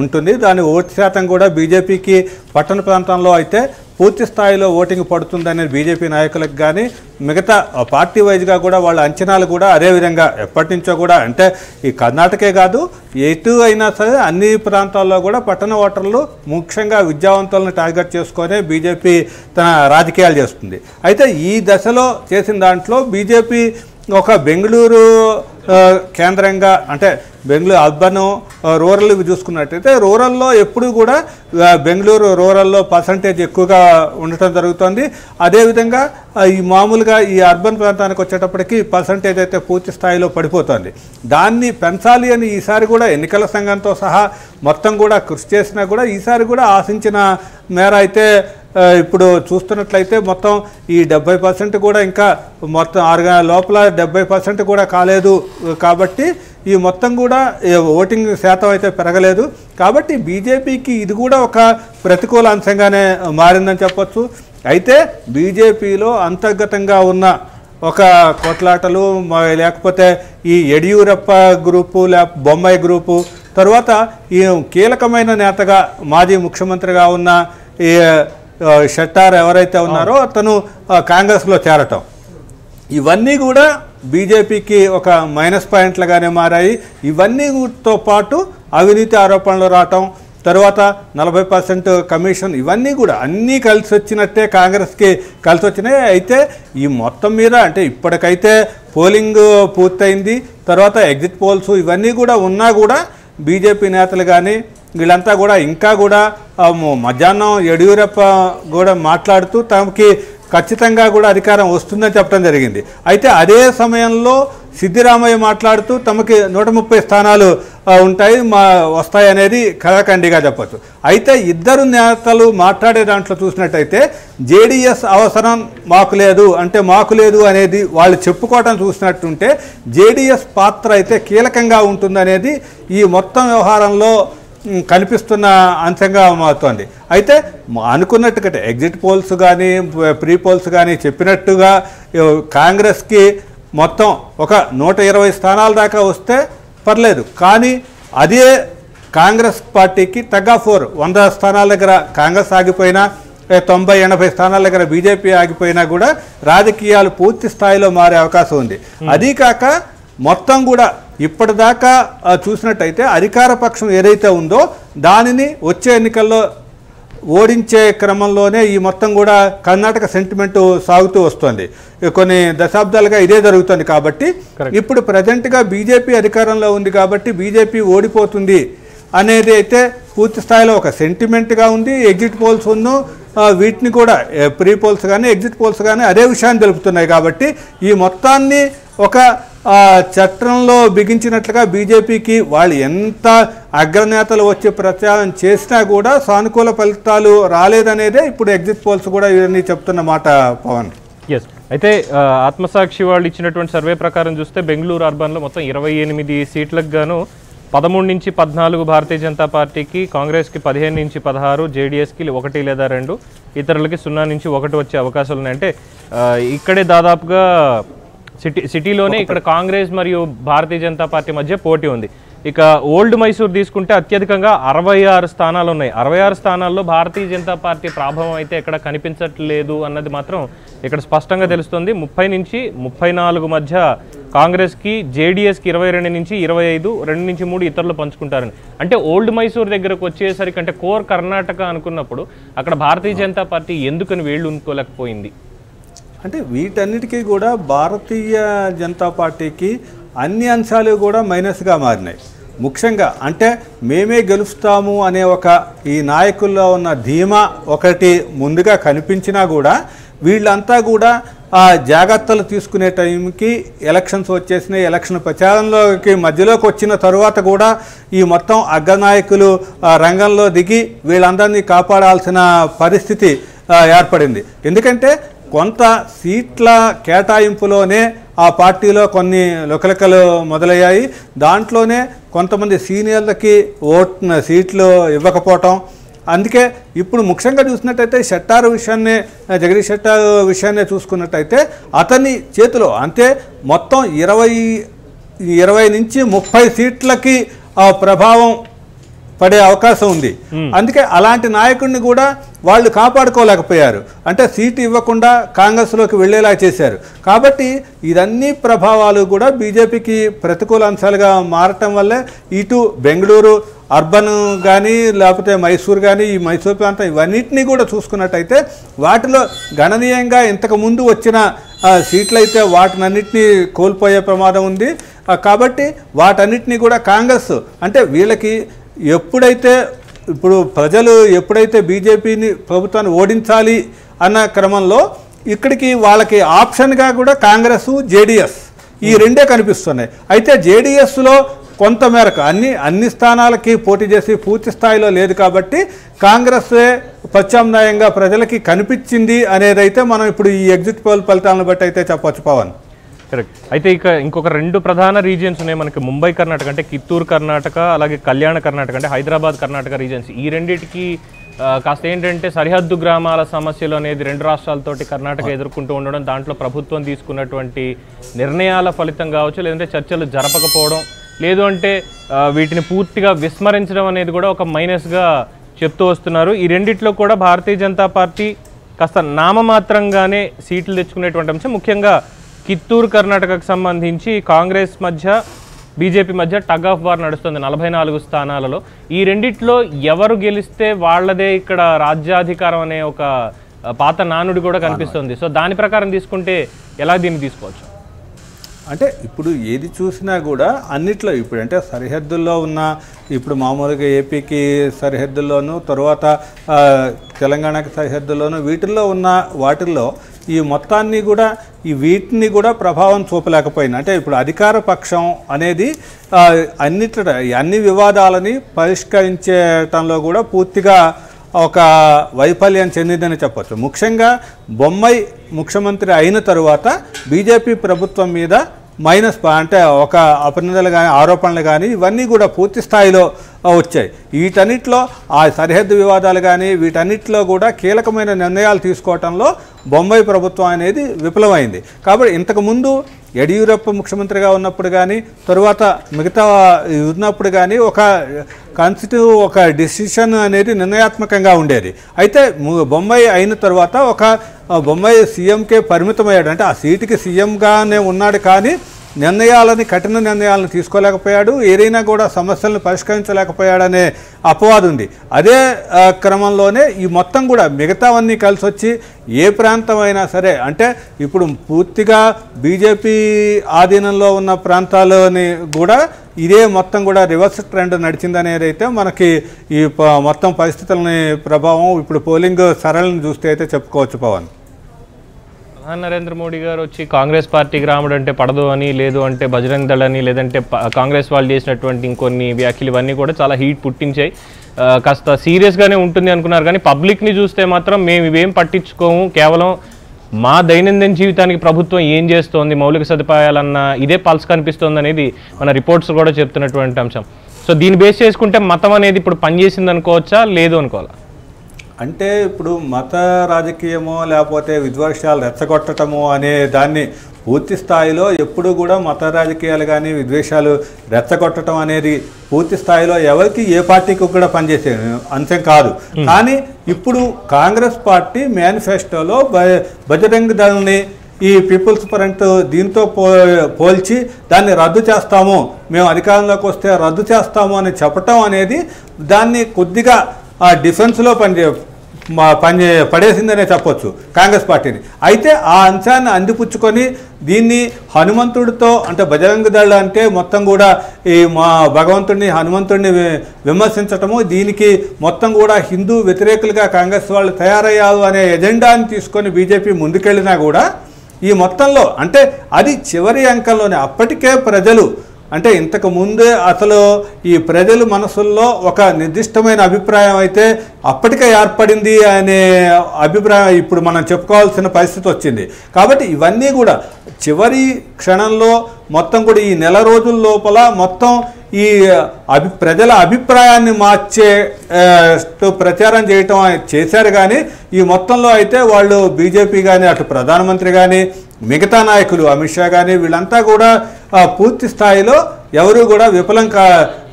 ఉంటుంది దాని ఓటు శాతం కూడా బీజేపీకి పట్టణ ప్రాంతంలో అయితే పూర్తి స్థాయిలో ఓటింగ్ పడుతుందనే బీజేపీ నాయకులకు కానీ మిగతా పార్టీ వైజ్గా కూడా వాళ్ళ అంచనాలు కూడా అదే విధంగా ఎప్పటి నుంచో కూడా అంటే ఈ కర్ణాటకే కాదు ఎటు అయినా సరే అన్ని ప్రాంతాల్లో కూడా పట్టణ ఓటర్లు ముఖ్యంగా విద్యావంతులను టార్గెట్ చేసుకొని బీజేపీ తన రాజకీయాలు చేస్తుంది. అయితే ఈ దశలో చేసిన దాంట్లో బీజేపీ ఒక బెంగళూరు కేంద్రంగా అంటే బెంగళూరు అర్బన్ రూరల్ చూసుకున్నట్టయితే రూరల్లో ఎప్పుడు కూడా బెంగళూరు రూరల్లో పర్సంటేజ్ ఎక్కువగా ఉండటం జరుగుతుంది. అదేవిధంగా ఈ మామూలుగా ఈ అర్బన్ ప్రాంతానికి వచ్చేటప్పటికి పర్సంటేజ్ అయితే పూర్తి స్థాయిలో పడిపోతుంది. దాన్ని పెంచాలి అని ఈసారి కూడా ఎన్నికల సంఘంతో సహా మొత్తం కూడా కృషి చేసినా కూడా ఈసారి కూడా ఆశించిన మేర అయితే ఇప్పుడు చూస్తున్నట్లయితే మొత్తం ఈ డెబ్బై పర్సెంట్ కూడా ఇంకా మొత్తం ఆరు లోపల డెబ్బై పర్సెంట్ కూడా కాలేదు. కాబట్టి ఈ మొత్తం కూడా ఓటింగ్ శాతం అయితే పెరగలేదు. కాబట్టి బీజేపీకి ఇది కూడా ఒక ప్రతికూల అంశంగానే మారిందని చెప్పొచ్చు. అయితే బీజేపీలో అంతర్గతంగా ఉన్న ఒక కొట్లాటలు లేకపోతే ఈ యడియూరప్ప గ్రూపు లే బొమ్మాయి గ్రూపు తర్వాత ఈ కీలకమైన నేతగా మాజీ ముఖ్యమంత్రిగా ఉన్న ఈ షట్టార్ ఎవరైతే ఉన్నారో అతను కాంగ్రెస్లో చేరటం. ఇవన్నీ కూడా బీజేపీకి ఒక మైనస్ పాయింట్లుగానే మారాయి. ఇవన్నీతో పాటు అవినీతి ఆరోపణలు రావటం తర్వాత నలభై పర్సెంట్ కమిషన్ ఇవన్నీ కూడా అన్నీ కలిసి వచ్చినట్టే కాంగ్రెస్కి కలిసి వచ్చినాయి. అయితే ఈ మొత్తం మీద అంటే ఇప్పటికైతే పోలింగ్ పూర్తయింది. తర్వాత ఎగ్జిట్ పోల్స్ ఇవన్నీ కూడా ఉన్నా కూడా బీజేపీ నేతలు కానీ వీళ్ళంతా కూడా ఇంకా కూడా మధ్యాహ్నం యడియూరప్ప కూడా మాట్లాడుతూ తమకి ఖచ్చితంగా కూడా అధికారం వస్తుందని చెప్పడం జరిగింది. అయితే అదే సమయంలో సిద్ధిరామయ్య మాట్లాడుతూ తమకి నూట ముప్పై స్థానాలు ఉంటాయి మా వస్తాయి అనేది కళాఖండిగా చెప్పచ్చు. అయితే ఇద్దరు నేతలు మాట్లాడే దాంట్లో చూసినట్టయితే జేడిఎస్ అవసరం మాకు లేదు అంటే మాకు లేదు అనేది వాళ్ళు చెప్పుకోవటం చూసినట్టుంటే జేడిఎస్ పాత్ర అయితే కీలకంగా ఉంటుందనేది ఈ మొత్తం వ్యవహారంలో కనిపిస్తున్న అంశంగా మారుతోంది. అయితే అనుకున్నట్టుగా ఎగ్జిట్ పోల్స్ కానీ ప్రీ పోల్స్ కానీ చెప్పినట్టుగా కాంగ్రెస్కి మొత్తం ఒక నూట ఇరవై స్థానాల దాకా వస్తే పర్లేదు. కానీ అదే కాంగ్రెస్ పార్టీకి తగ్గ ఫోర్ వంద స్థానాల దగ్గర కాంగ్రెస్ ఆగిపోయినా తొంభై ఎనభై స్థానాల దగ్గర బీజేపీ ఆగిపోయినా కూడా రాజకీయాలు పూర్తి స్థాయిలో మారే అవకాశం ఉంది. అదీ కాక మొత్తం కూడా ఇప్పటిదాకా చూసినట్టయితే అధికార పక్షం ఏదైతే ఉందో దానిని వచ్చే ఎన్నికల్లో ఓడించే క్రమంలోనే ఈ మొత్తం కూడా కర్ణాటక సెంటిమెంట్ సాగుతూ వస్తుంది. కొన్ని దశాబ్దాలుగా ఇదే జరుగుతుంది కాబట్టి ఇప్పుడు ప్రజెంట్గా బీజేపీ అధికారంలో ఉంది కాబట్టి బీజేపీ ఓడిపోతుంది అనేది అయితే పూర్తి స్థాయిలో ఒక సెంటిమెంట్గా ఉంది. ఎగ్జిట్ పోల్స్ ఉన్ను వీటిని కూడా ప్రీ పోల్స్ కానీ ఎగ్జిట్ పోల్స్ కానీ అదే విషయాన్ని తెలుపుతున్నాయి కాబట్టి ఈ మొత్తాన్ని ఒక చట్టంలో బిగించినట్లుగా బీజేపీకి వాళ్ళు ఎంత అగ్రనేతలు వచ్చి ప్రచారం చేసినా కూడా సానుకూల ఫలితాలు రాలేదనేదే ఇప్పుడు ఎగ్జిట్ పోల్స్ కూడా ఇవన్నీ చెప్తున్న మాట పవన్. ఎస్ అయితే ఆత్మసాక్షి వాళ్ళు ఇచ్చినటువంటి సర్వే ప్రకారం చూస్తే బెంగళూరు అర్బన్లో మొత్తం ఇరవై ఎనిమిది సీట్లకు గాను పదమూడు నుంచి పద్నాలుగు భారతీయ జనతా పార్టీకి కాంగ్రెస్కి పదిహేను నుంచి పదహారు జేడీఎస్కి ఒకటి లేదా రెండు ఇతరులకి సున్నా నుంచి ఒకటి వచ్చే అవకాశాలు ఉన్నాయి. అంటే ఇక్కడే దాదాపుగా సిటీ సిటీలోనే ఇక్కడ కాంగ్రెస్ మరియు భారతీయ జనతా పార్టీ మధ్య పోటీ ఉంది. ఇక ఓల్డ్ మైసూర్ తీసుకుంటే అత్యధికంగా అరవై ఆరు స్థానాలు ఉన్నాయి. అరవై ఆరు స్థానాల్లో భారతీయ జనతా పార్టీ ప్రభావం అయితే ఎక్కడ కనిపించట్లేదు అన్నది మాత్రం ఇక్కడ స్పష్టంగా తెలుస్తుంది. ముప్పై నుంచి ముప్పై నాలుగు మధ్య కాంగ్రెస్కి జేడీఎస్కి ఇరవై రెండు నుంచి ఇరవై ఐదు రెండు నుంచి మూడు ఇతరులు పంచుకుంటారని. అంటే ఓల్డ్ మైసూర్ దగ్గరకు వచ్చేసరికి అంటే కోర్ కర్ణాటక అనుకున్నప్పుడు అక్కడ భారతీయ జనతా పార్టీ ఎందుకని వేళ్ళు ఉంచుకోలేకపోయింది అంటే వీటన్నిటికీ కూడా భారతీయ జనతా పార్టీకి అన్ని అంశాలు కూడా మైనస్గా మారినాయి. ముఖ్యంగా అంటే మేమే గెలుస్తాము అనే ఒక ఈ నాయకుల్లో ఉన్న ధీమా ఒకటి ముందుగా కనిపించినా కూడా వీళ్ళంతా కూడా ఆ జాగ్రత్తలు తీసుకునే టైంకి ఎలక్షన్స్ వచ్చేసినాయి. ఎలక్షన్ ప్రచారంలోకి మధ్యలోకి వచ్చిన తరువాత కూడా ఈ మొత్తం అగ్రనాయకులు రంగంలో దిగి వీళ్ళందరినీ కాపాడాల్సిన పరిస్థితి ఏర్పడింది. ఎందుకంటే కొంత సీట్ల కేటాయింపులోనే ఆ పార్టీలో కొన్ని లుకలకలు మొదలయ్యాయి. దాంట్లోనే కొంతమంది సీనియర్లకి ఓట్ సీట్లు ఇవ్వకపోవటం. అందుకే ఇప్పుడు ముఖ్యంగా చూసినట్టయితే షట్టారు విషయాన్ని జగదీష్ షట్టారు విషయాన్ని చూసుకున్నట్టయితే అతని చేతిలో అంటే మొత్తం ఇరవై ఇరవై నుంచి ముప్పై సీట్లకి ఆ ప్రభావం పడే అవకాశం ఉంది. అందుకే అలాంటి నాయకుడిని కూడా వాళ్ళు కాపాడుకోలేకపోయారు. అంటే సీటు ఇవ్వకుండా కాంగ్రెస్లోకి వెళ్ళేలా చేశారు. కాబట్టి ఇదన్నీ ప్రభావాలు కూడా బీజేపీకి ప్రతికూల అంశాలుగా మారటం వల్లే ఇటు బెంగళూరు అర్బన్ కానీ లేకపోతే మైసూర్ కానీ ఈ మైసూర్ ప్రాంతం ఇవన్నిటినీ కూడా చూసుకున్నట్టయితే వాటిలో గణనీయంగా ఇంతకు ముందు వచ్చిన ఆ, సీట్లయితే వాటినన్నిటినీ కోల్పోయే ప్రమాదం ఉంది. కాబట్టి వాటన్నిటినీ కూడా కాంగ్రెస్ అంటే వీళ్ళకి ఎప్పుడైతే ఇప్పుడు ప్రజలు ఎప్పుడైతే బీజేపీని ప్రభుత్వాన్ని ఓడించాలి అన్న క్రమంలో ఇక్కడికి వాళ్ళకి ఆప్షన్గా కూడా కాంగ్రెస్ జేడిఎస్ ఈ రెండే కనిపిస్తున్నాయి. అయితే జేడిఎస్లో కొంత మేరకు అన్ని అన్ని స్థానాలకి పోటీ చేసి పూర్తి స్థాయిలో లేదు కాబట్టి కాంగ్రెస్సే ప్రత్యామ్నాయంగా ప్రజలకి కనిపించింది అనేదైతే మనం ఇప్పుడు ఈ ఎగ్జిట్ పోల్ ఫలితాలను బట్టి అయితే చెప్పొచ్చు పవన్. కరెక్ట్. అయితే ఇక ఇంకొక రెండు ప్రధాన రీజియన్స్ ఉన్నాయి మనకి ముంబై కర్ణాటక. అంటే కిత్తూరు కర్ణాటక అలాగే కళ్యాణ కర్ణాటక. అంటే హైదరాబాద్ కర్ణాటక రీజియన్స్ ఈ రెండింటికి కాస్త ఏంటంటే సరిహద్దు గ్రామాల సమస్యలు అనేది రెండు రాష్ట్రాలతోటి కర్ణాటక ఎదుర్కొంటూ ఉండడం దాంట్లో ప్రభుత్వం తీసుకున్నటువంటి నిర్ణయాల ఫలితం కావచ్చు లేదంటే చర్చలు జరపకపోవడం లేదు అంటే వీటిని పూర్తిగా విస్మరించడం అనేది కూడా ఒక మైనస్గా చెప్తూ వస్తున్నారు. ఈ రెండిట్లో కూడా భారతీయ జనతా పార్టీ కాస్త నామమాత్రంగానే సీట్లు తెచ్చుకునేటువంటి అంశం. ముఖ్యంగా కిత్తూరు కర్ణాటకకు సంబంధించి కాంగ్రెస్ మధ్య బీజేపీ మధ్య టగ్ ఆఫ్ వార్ నడుస్తుంది నలభై నాలుగు స్థానాలలో. ఈ రెండిట్లో ఎవరు గెలిస్తే వాళ్ళదే ఇక్కడ రాజ్యాధికారం అనే ఒక పాత నానుడి కూడా కనిపిస్తుంది. సో దాని ప్రకారం తీసుకుంటే ఎలా దీన్ని తీసుకోవచ్చు? అంటే ఇప్పుడు ఏది చూసినా కూడా అన్నిట్లో ఇప్పుడు అంటే సరిహద్దుల్లో ఉన్న ఇప్పుడు మామూలుగా ఏపీకి సరిహద్దుల్లోనూ తర్వాత తెలంగాణకి సరిహద్దుల్లోనూ వీటిల్లో ఉన్న వాటిల్లో ఈ మొత్తాన్ని కూడా ఈ వీటిని కూడా ప్రభావం చూపలేకపోయింది అంటే ఇప్పుడు అధికార పక్షం అనేది ఆ, అన్నిట అన్ని వివాదాలని పరిష్కరించటంలో కూడా పూర్తిగా ఒక వైఫల్యం చెందిందని చెప్పొచ్చు. ముఖ్యంగా బొమ్మై ముఖ్యమంత్రి అయిన తరువాత బీజేపీ ప్రభుత్వం మీద మైనస్ అంటే ఒక అపనిందలు కానీ ఆరోపణలు కానీ ఇవన్నీ కూడా పూర్తి స్థాయిలో వచ్చాయి. వీటన్నిటిలో ఆ సరిహద్దు వివాదాలు కానీ వీటన్నిటిలో కూడా కీలకమైన నిర్ణయాలు తీసుకోవటంలో బొంబాయి ప్రభుత్వం అనేది విఫలమైంది. కాబట్టి ఇంతకుముందు యడియూరప్ప ముఖ్యమంత్రిగా ఉన్నప్పుడు కానీ తరువాత మిగతా ఉన్నప్పుడు కానీ ఒక కాన్స్టిట్యూ ఒక డిసిషన్ అనేది నిర్ణయాత్మకంగా ఉండేది. అయితే బొంబాయి అయిన తర్వాత ఒక బొంబాయి సీఎంకే పరిమితమయ్యాడు. అంటే ఆ సీటుకి సీఎంగానే ఉన్నాడు కానీ నిర్ణయాలని కఠిన నిర్ణయాలను తీసుకోలేకపోయాడు. ఏదైనా కూడా సమస్యలను పరిష్కరించలేకపోయాడనే అపవాదు ఉంది. అదే క్రమంలోనే ఈ మొత్తం కూడా మిగతావన్నీ కలిసి వచ్చి ఏ ప్రాంతమైనా సరే అంటే ఇప్పుడు పూర్తిగా బీజేపీ ఆధీనంలో ఉన్న ప్రాంతాలని కూడా ఇదే మొత్తం కూడా రివర్స్ ట్రెండ్ నడిచిందనేది అయితే మనకి ఈ మొత్తం పరిస్థితులని ప్రభావం ఇప్పుడు పోలింగ్ సరళిని చూస్తే అయితే చెప్పుకోవచ్చు పవన్. ప్రధాని నరేంద్ర మోడీ గారు వచ్చి కాంగ్రెస్ పార్టీకి రావడం అంటే పడదు అని లేదు అంటే బజరంగ్ దళ్ అని లేదంటే కాంగ్రెస్ వాళ్ళు చేసినటువంటి ఇంకొన్ని వ్యాఖ్యలు ఇవన్నీ కూడా చాలా హీట్ పుట్టించాయి. కాస్త సీరియస్గానే ఉంటుంది అనుకున్నారు కానీ పబ్లిక్ని చూస్తే మాత్రం మేము ఇవేం పట్టించుకోము. కేవలం మా దైనందిన జీవితానికి ప్రభుత్వం ఏం చేస్తోంది మౌలిక సదుపాయాలన్న ఇదే పల్స్ కనిపిస్తోంది అనేది మన రిపోర్ట్స్ కూడా చెప్తున్నటువంటి అంశం. సో దీన్ని బేస్ చేసుకుంటే మతం అనేది ఇప్పుడు పనిచేసింది అనుకోవచ్చా లేదు అనుకోవాలా? అంటే ఇప్పుడు మత రాజకీయమో లేకపోతే విద్వేషాలు రెచ్చగొట్టటము అనే దాన్ని పూర్తి స్థాయిలో ఎప్పుడు కూడా మత రాజకీయాలు కానీ విద్వేషాలు రెచ్చగొట్టడం అనేది పూర్తి స్థాయిలో ఎవరికి ఏ పార్టీకి కూడా పనిచేసే అంశం కాదు. కానీ ఇప్పుడు కాంగ్రెస్ పార్టీ మేనిఫెస్టోలో బజరంగ్ దళని ఈ పీపుల్స్ ఫ్రంట్ దీంతో పో పోల్చి దాన్ని రద్దు చేస్తాము మేము అధికారంలోకి వస్తే రద్దు చేస్తాము అని చెప్పటం అనేది దాన్ని కొద్దిగా ఆ డిఫెన్స్లో పనిచే పని పడేసిందనే చెప్పొచ్చు కాంగ్రెస్ పార్టీని. అయితే ఆ అంశాన్ని అందిపుచ్చుకొని దీన్ని హనుమంతుడితో అంటే బజరంగ దళ అంటే మొత్తం కూడా ఈ మా భగవంతుడిని హనుమంతుడిని విమర్శించటము దీనికి మొత్తం కూడా హిందూ వ్యతిరేకులుగా కాంగ్రెస్ వాళ్ళు తయారయ్యారు అనే ఎజెండాని తీసుకొని బీజేపీ ముందుకెళ్ళినా కూడా ఈ మొత్తంలో అంటే అది చివరి అంకంలోనే అప్పటికే ప్రజలు అంటే ఇంతకు ముందే అసలు ఈ ప్రజల మనసుల్లో ఒక నిర్దిష్టమైన అభిప్రాయం అయితే అప్పటికే ఏర్పడింది అనే అభిప్రాయం ఇప్పుడు మనం చెప్పుకోవాల్సిన పరిస్థితి వచ్చింది. కాబట్టి ఇవన్నీ కూడా చివరి క్షణంలో మొత్తం కూడా ఈ నెల రోజుల లోపల మొత్తం ఈ అభి ప్రజల అభిప్రాయాన్ని మార్చే ప్రచారం చేయటం చేశారు. కానీ ఈ మొత్తంలో అయితే వాళ్ళు బీజేపీ కానీ అటు ప్రధానమంత్రి కానీ మిగతా నాయకులు అమిత్ షా కానీ వీళ్ళంతా కూడా పూర్తి స్థాయిలో ఎవరు కూడా విఫలం కా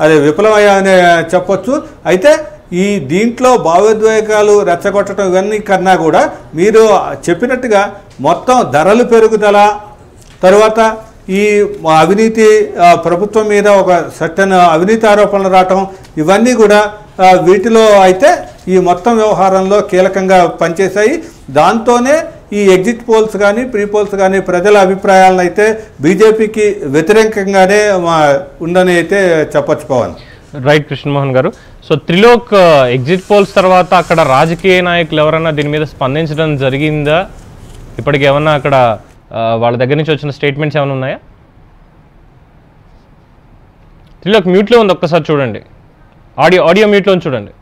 అదే విఫలమయ్యాయని చెప్పొచ్చు. అయితే ఈ దీంట్లో భావోద్వేగాలు రెచ్చగొట్టడం ఇవన్నీ కన్నా కూడా మీరు చెప్పినట్టుగా మొత్తం ధరలు పెరుగుదల తర్వాత ఈ అవినీతి ప్రభుత్వం మీద ఒక సర్టన్ అవినీతి ఆరోపణలు రావటం ఇవన్నీ కూడా వీటిలో అయితే ఈ మొత్తం వ్యవహారంలో కీలకంగా పనిచేశాయి. దాంతోనే ఈ ఎగ్జిట్ పోల్స్ కానీ ప్రీ పోల్స్ కానీ ప్రజల అభిప్రాయాలను అయితే బీజేపీకి వ్యతిరేకంగానే మా- ఉందని అయితే చెప్పచ్చు పవన్. రైట్ కృష్ణమోహన్ గారు. సో త్రిలోక్ ఎగ్జిట్ పోల్స్ తర్వాత అక్కడ రాజకీయ నాయకులు ఎవరైనా దీని మీద స్పందించడం జరిగిందా? ఇప్పటికేమన్నా అక్కడ వాళ్ళ దగ్గర నుంచి వచ్చిన స్టేట్మెంట్స్ ఏమైనా ఉన్నాయా? త్రిలోక్ మ్యూట్లో ఉంది ఒక్కసారి చూడండి. ఆడియో ఆడియో మ్యూట్లో ఉంది చూడండి.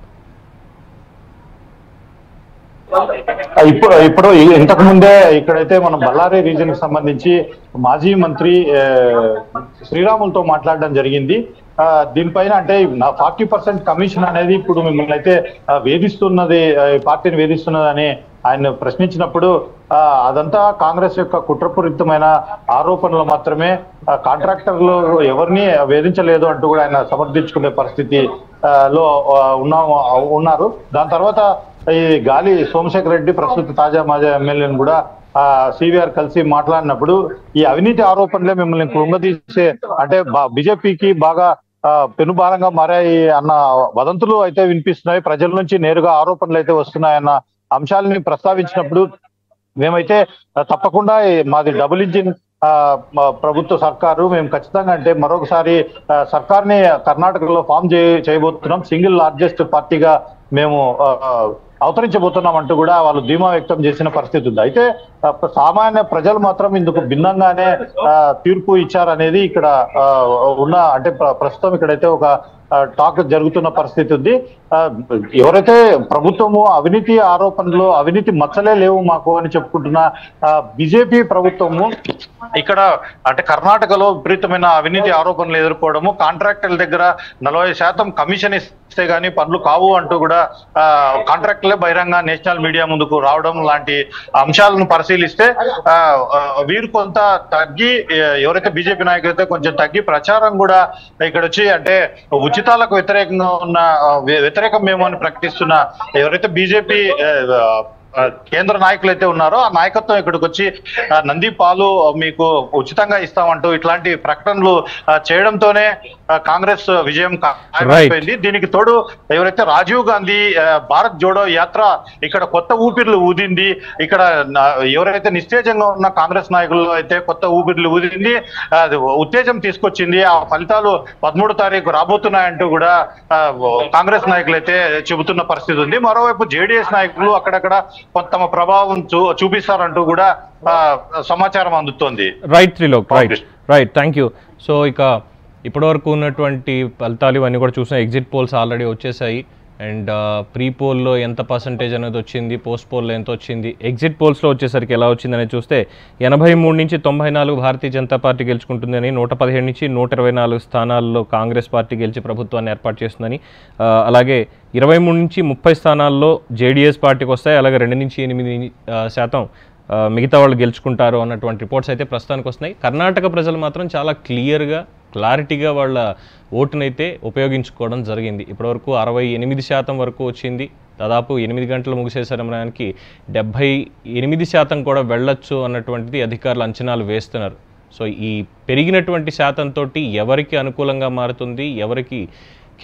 ఇప్పుడు ఇప్పుడు ఇంతకు ముందే ఇక్కడైతే మనం బళ్ళారి రీజన్కి సంబంధించి మాజీ మంత్రి శ్రీరాములతో మాట్లాడడం జరిగింది. దీనిపైన అంటే నా ఫార్టీ పర్సెంట్ కమిషన్ అనేది ఇప్పుడు మిమ్మల్ని అయితే వేధిస్తున్నది పార్టీని వేధిస్తున్నది అని ఆయన ప్రశ్నించినప్పుడు ఆ, అదంతా కాంగ్రెస్ యొక్క కుట్రపూరితమైన ఆరోపణలు మాత్రమే. కాంట్రాక్టర్లు ఎవరిని వేధించలేదు అంటూ కూడా ఆయన సమర్థించుకునే పరిస్థితి లో ఉన్నా ఉన్నారు. దాని తర్వాత ఈ గాలి సోమశేఖర్ రెడ్డి ప్రస్తుత తాజా మాజా ఎమ్మెల్యేని కూడా సివిఆర్ కలిసి మాట్లాడినప్పుడు ఈ అవినీతి ఆరోపణలే మిమ్మల్ని కృంగదీసే అంటే బీజేపీకి బాగా పెనుభారంగా మారాయి అన్న వదంతులు అయితే వినిపిస్తున్నాయి. ప్రజల నుంచి నేరుగా ఆరోపణలు అయితే వస్తున్నాయన్న అంశాలని ప్రస్తావించినప్పుడు మేమైతే తప్పకుండా మాది డబుల్ ఇంజిన్ ఆ, ప్రభుత్వ సర్కారు మేము ఖచ్చితంగా అంటే మరొకసారి సర్కార్ని కర్ణాటకలో ఫామ్ చే చేయబోతున్నాం. సింగిల్ లార్జెస్ట్ పార్టీగా మేము అవతరించబోతున్నాం అంటూ కూడా వాళ్ళు ధీమా వ్యక్తం చేసిన పరిస్థితి ఉంది. అయితే సామాన్య ప్రజలు మాత్రం ఇందుకు భిన్నంగానే ఆ, తీర్పు ఇచ్చారనేది ఇక్కడ ఆ, ఉన్న అంటే ప్రస్తుతం ఇక్కడైతే ఒక టాక్ జరుగుతున్న పరిస్థితి ఉంది. ఎవరైతే ప్రభుత్వము అవినీతి ఆరోపణలు అవినీతి మచ్చలే లేవు మాకు అని చెప్పుకుంటున్న బీజేపీ ప్రభుత్వము ఇక్కడ అంటే కర్ణాటకలో విపరీతమైన అవినీతి ఆరోపణలు ఎదుర్కోవడము కాంట్రాక్టర్ల దగ్గర నలభై శాతం కమిషన్ ఇస్తే గానీ పనులు కావు అంటూ కూడా ఆ, కాంట్రాక్టర్లే బహిరంగ నేషనల్ మీడియా ముందుకు రావడం లాంటి అంశాలను పరిశీలిస్తే వీరు కొంత తగ్గి ఎవరైతే బీజేపీ నాయకులైతే కొంచెం తగ్గి ప్రచారం కూడా ఇక్కడ వచ్చి అంటే ఉచిత ఉచితాలకు వ్యతిరేకంగా ఉన్న వ్య- వ్యతిరేకం మేము అని ప్రకటిస్తున్న ఎవరైతే బీజేపీ కేంద్ర నాయకులు అయితే ఉన్నారో ఆ నాయకత్వం ఇక్కడికి వచ్చి నంది పాలు మీకు ఉచితంగా ఇస్తామంటూ ఇట్లాంటి ప్రకటనలు చేయడంతోనే కాంగ్రెస్ విజయం ఖాయమైపోయింది దీనికి తోడు ఎవరైతే రాజీవ్ గాంధీ భారత్ జోడో యాత్ర ఇక్కడ కొత్త ఊపిర్లు ఊదింది ఇక్కడ ఎవరైతే నిస్తేజంగా ఉన్న కాంగ్రెస్ నాయకులు అయితే కొత్త ఊపిర్లు ఊదింది ఉత్తేజం తీసుకొచ్చింది ఆ ఫలితాలు పదమూడు తారీఖు రాబోతున్నాయంటూ కూడా కాంగ్రెస్ నాయకులు అయితే చెబుతున్న పరిస్థితి ఉంది. మరోవైపు జేడీఎస్ నాయకులు అక్కడక్కడ తమ ప్రభావం చూ చూపిస్తారంటూ కూడా సమాచారం అందుతోంది. Right Trilok right. Right thank you so ఇక ఇప్పటివరకు ఉన్నటువంటి ఫలితాలు ఇవన్నీ కూడా చూసిన ఎగ్జిట్ పోల్స్ ఆల్రెడీ వచ్చేసాయి. అండ్ ప్రీ పోల్లో ఎంత పర్సంటేజ్ అనేది వచ్చింది పోస్ట్ పోల్లో ఎంత వచ్చింది ఎగ్జిట్ పోల్స్లో వచ్చేసరికి ఎలా వచ్చిందని చూస్తే ఎనభై మూడు నుంచి తొంభై నాలుగు భారతీయ జనతా పార్టీ గెలుచుకుంటుందని నూట పదిహేడు నుంచి నూట ఇరవై నాలుగు స్థానాల్లో కాంగ్రెస్ పార్టీ గెలిచి ప్రభుత్వాన్ని ఏర్పాటు చేస్తుందని అలాగే ఇరవై మూడు నుంచి ముప్పై స్థానాల్లో జేడీఎస్ పార్టీకి వస్తాయి అలాగే రెండు నుంచి ఎనిమిది శాతం మిగతా వాళ్ళు గెలుచుకుంటారు అన్నటువంటి రిపోర్ట్స్ అయితే ప్రస్తుతానికి వస్తున్నాయి. కర్ణాటక ప్రజలు మాత్రం చాలా క్లియర్గా క్లారిటీగా వాళ్ళ ఓటునైతే ఉపయోగించుకోవడం జరిగింది. ఇప్పటివరకు అరవై ఎనిమిది శాతం వరకు వచ్చింది. దాదాపు ఎనిమిది గంటలు ముగిసే సమయానికి డెబ్భై ఎనిమిది శాతం కూడా వెళ్ళొచ్చు అన్నటువంటిది అధికారులు అంచనాలు వేస్తున్నారు. సో ఈ పెరిగినటువంటి శాతంతో ఎవరికి అనుకూలంగా మారుతుంది ఎవరికి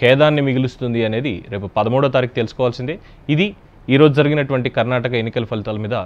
ఖేదాన్ని మిగులుస్తుంది అనేది రేపు పదమూడో తారీఖు తెలుసుకోవాల్సిందే. ఇది ఈరోజు జరిగినటువంటి కర్ణాటక ఎన్నికల ఫలితాల మీద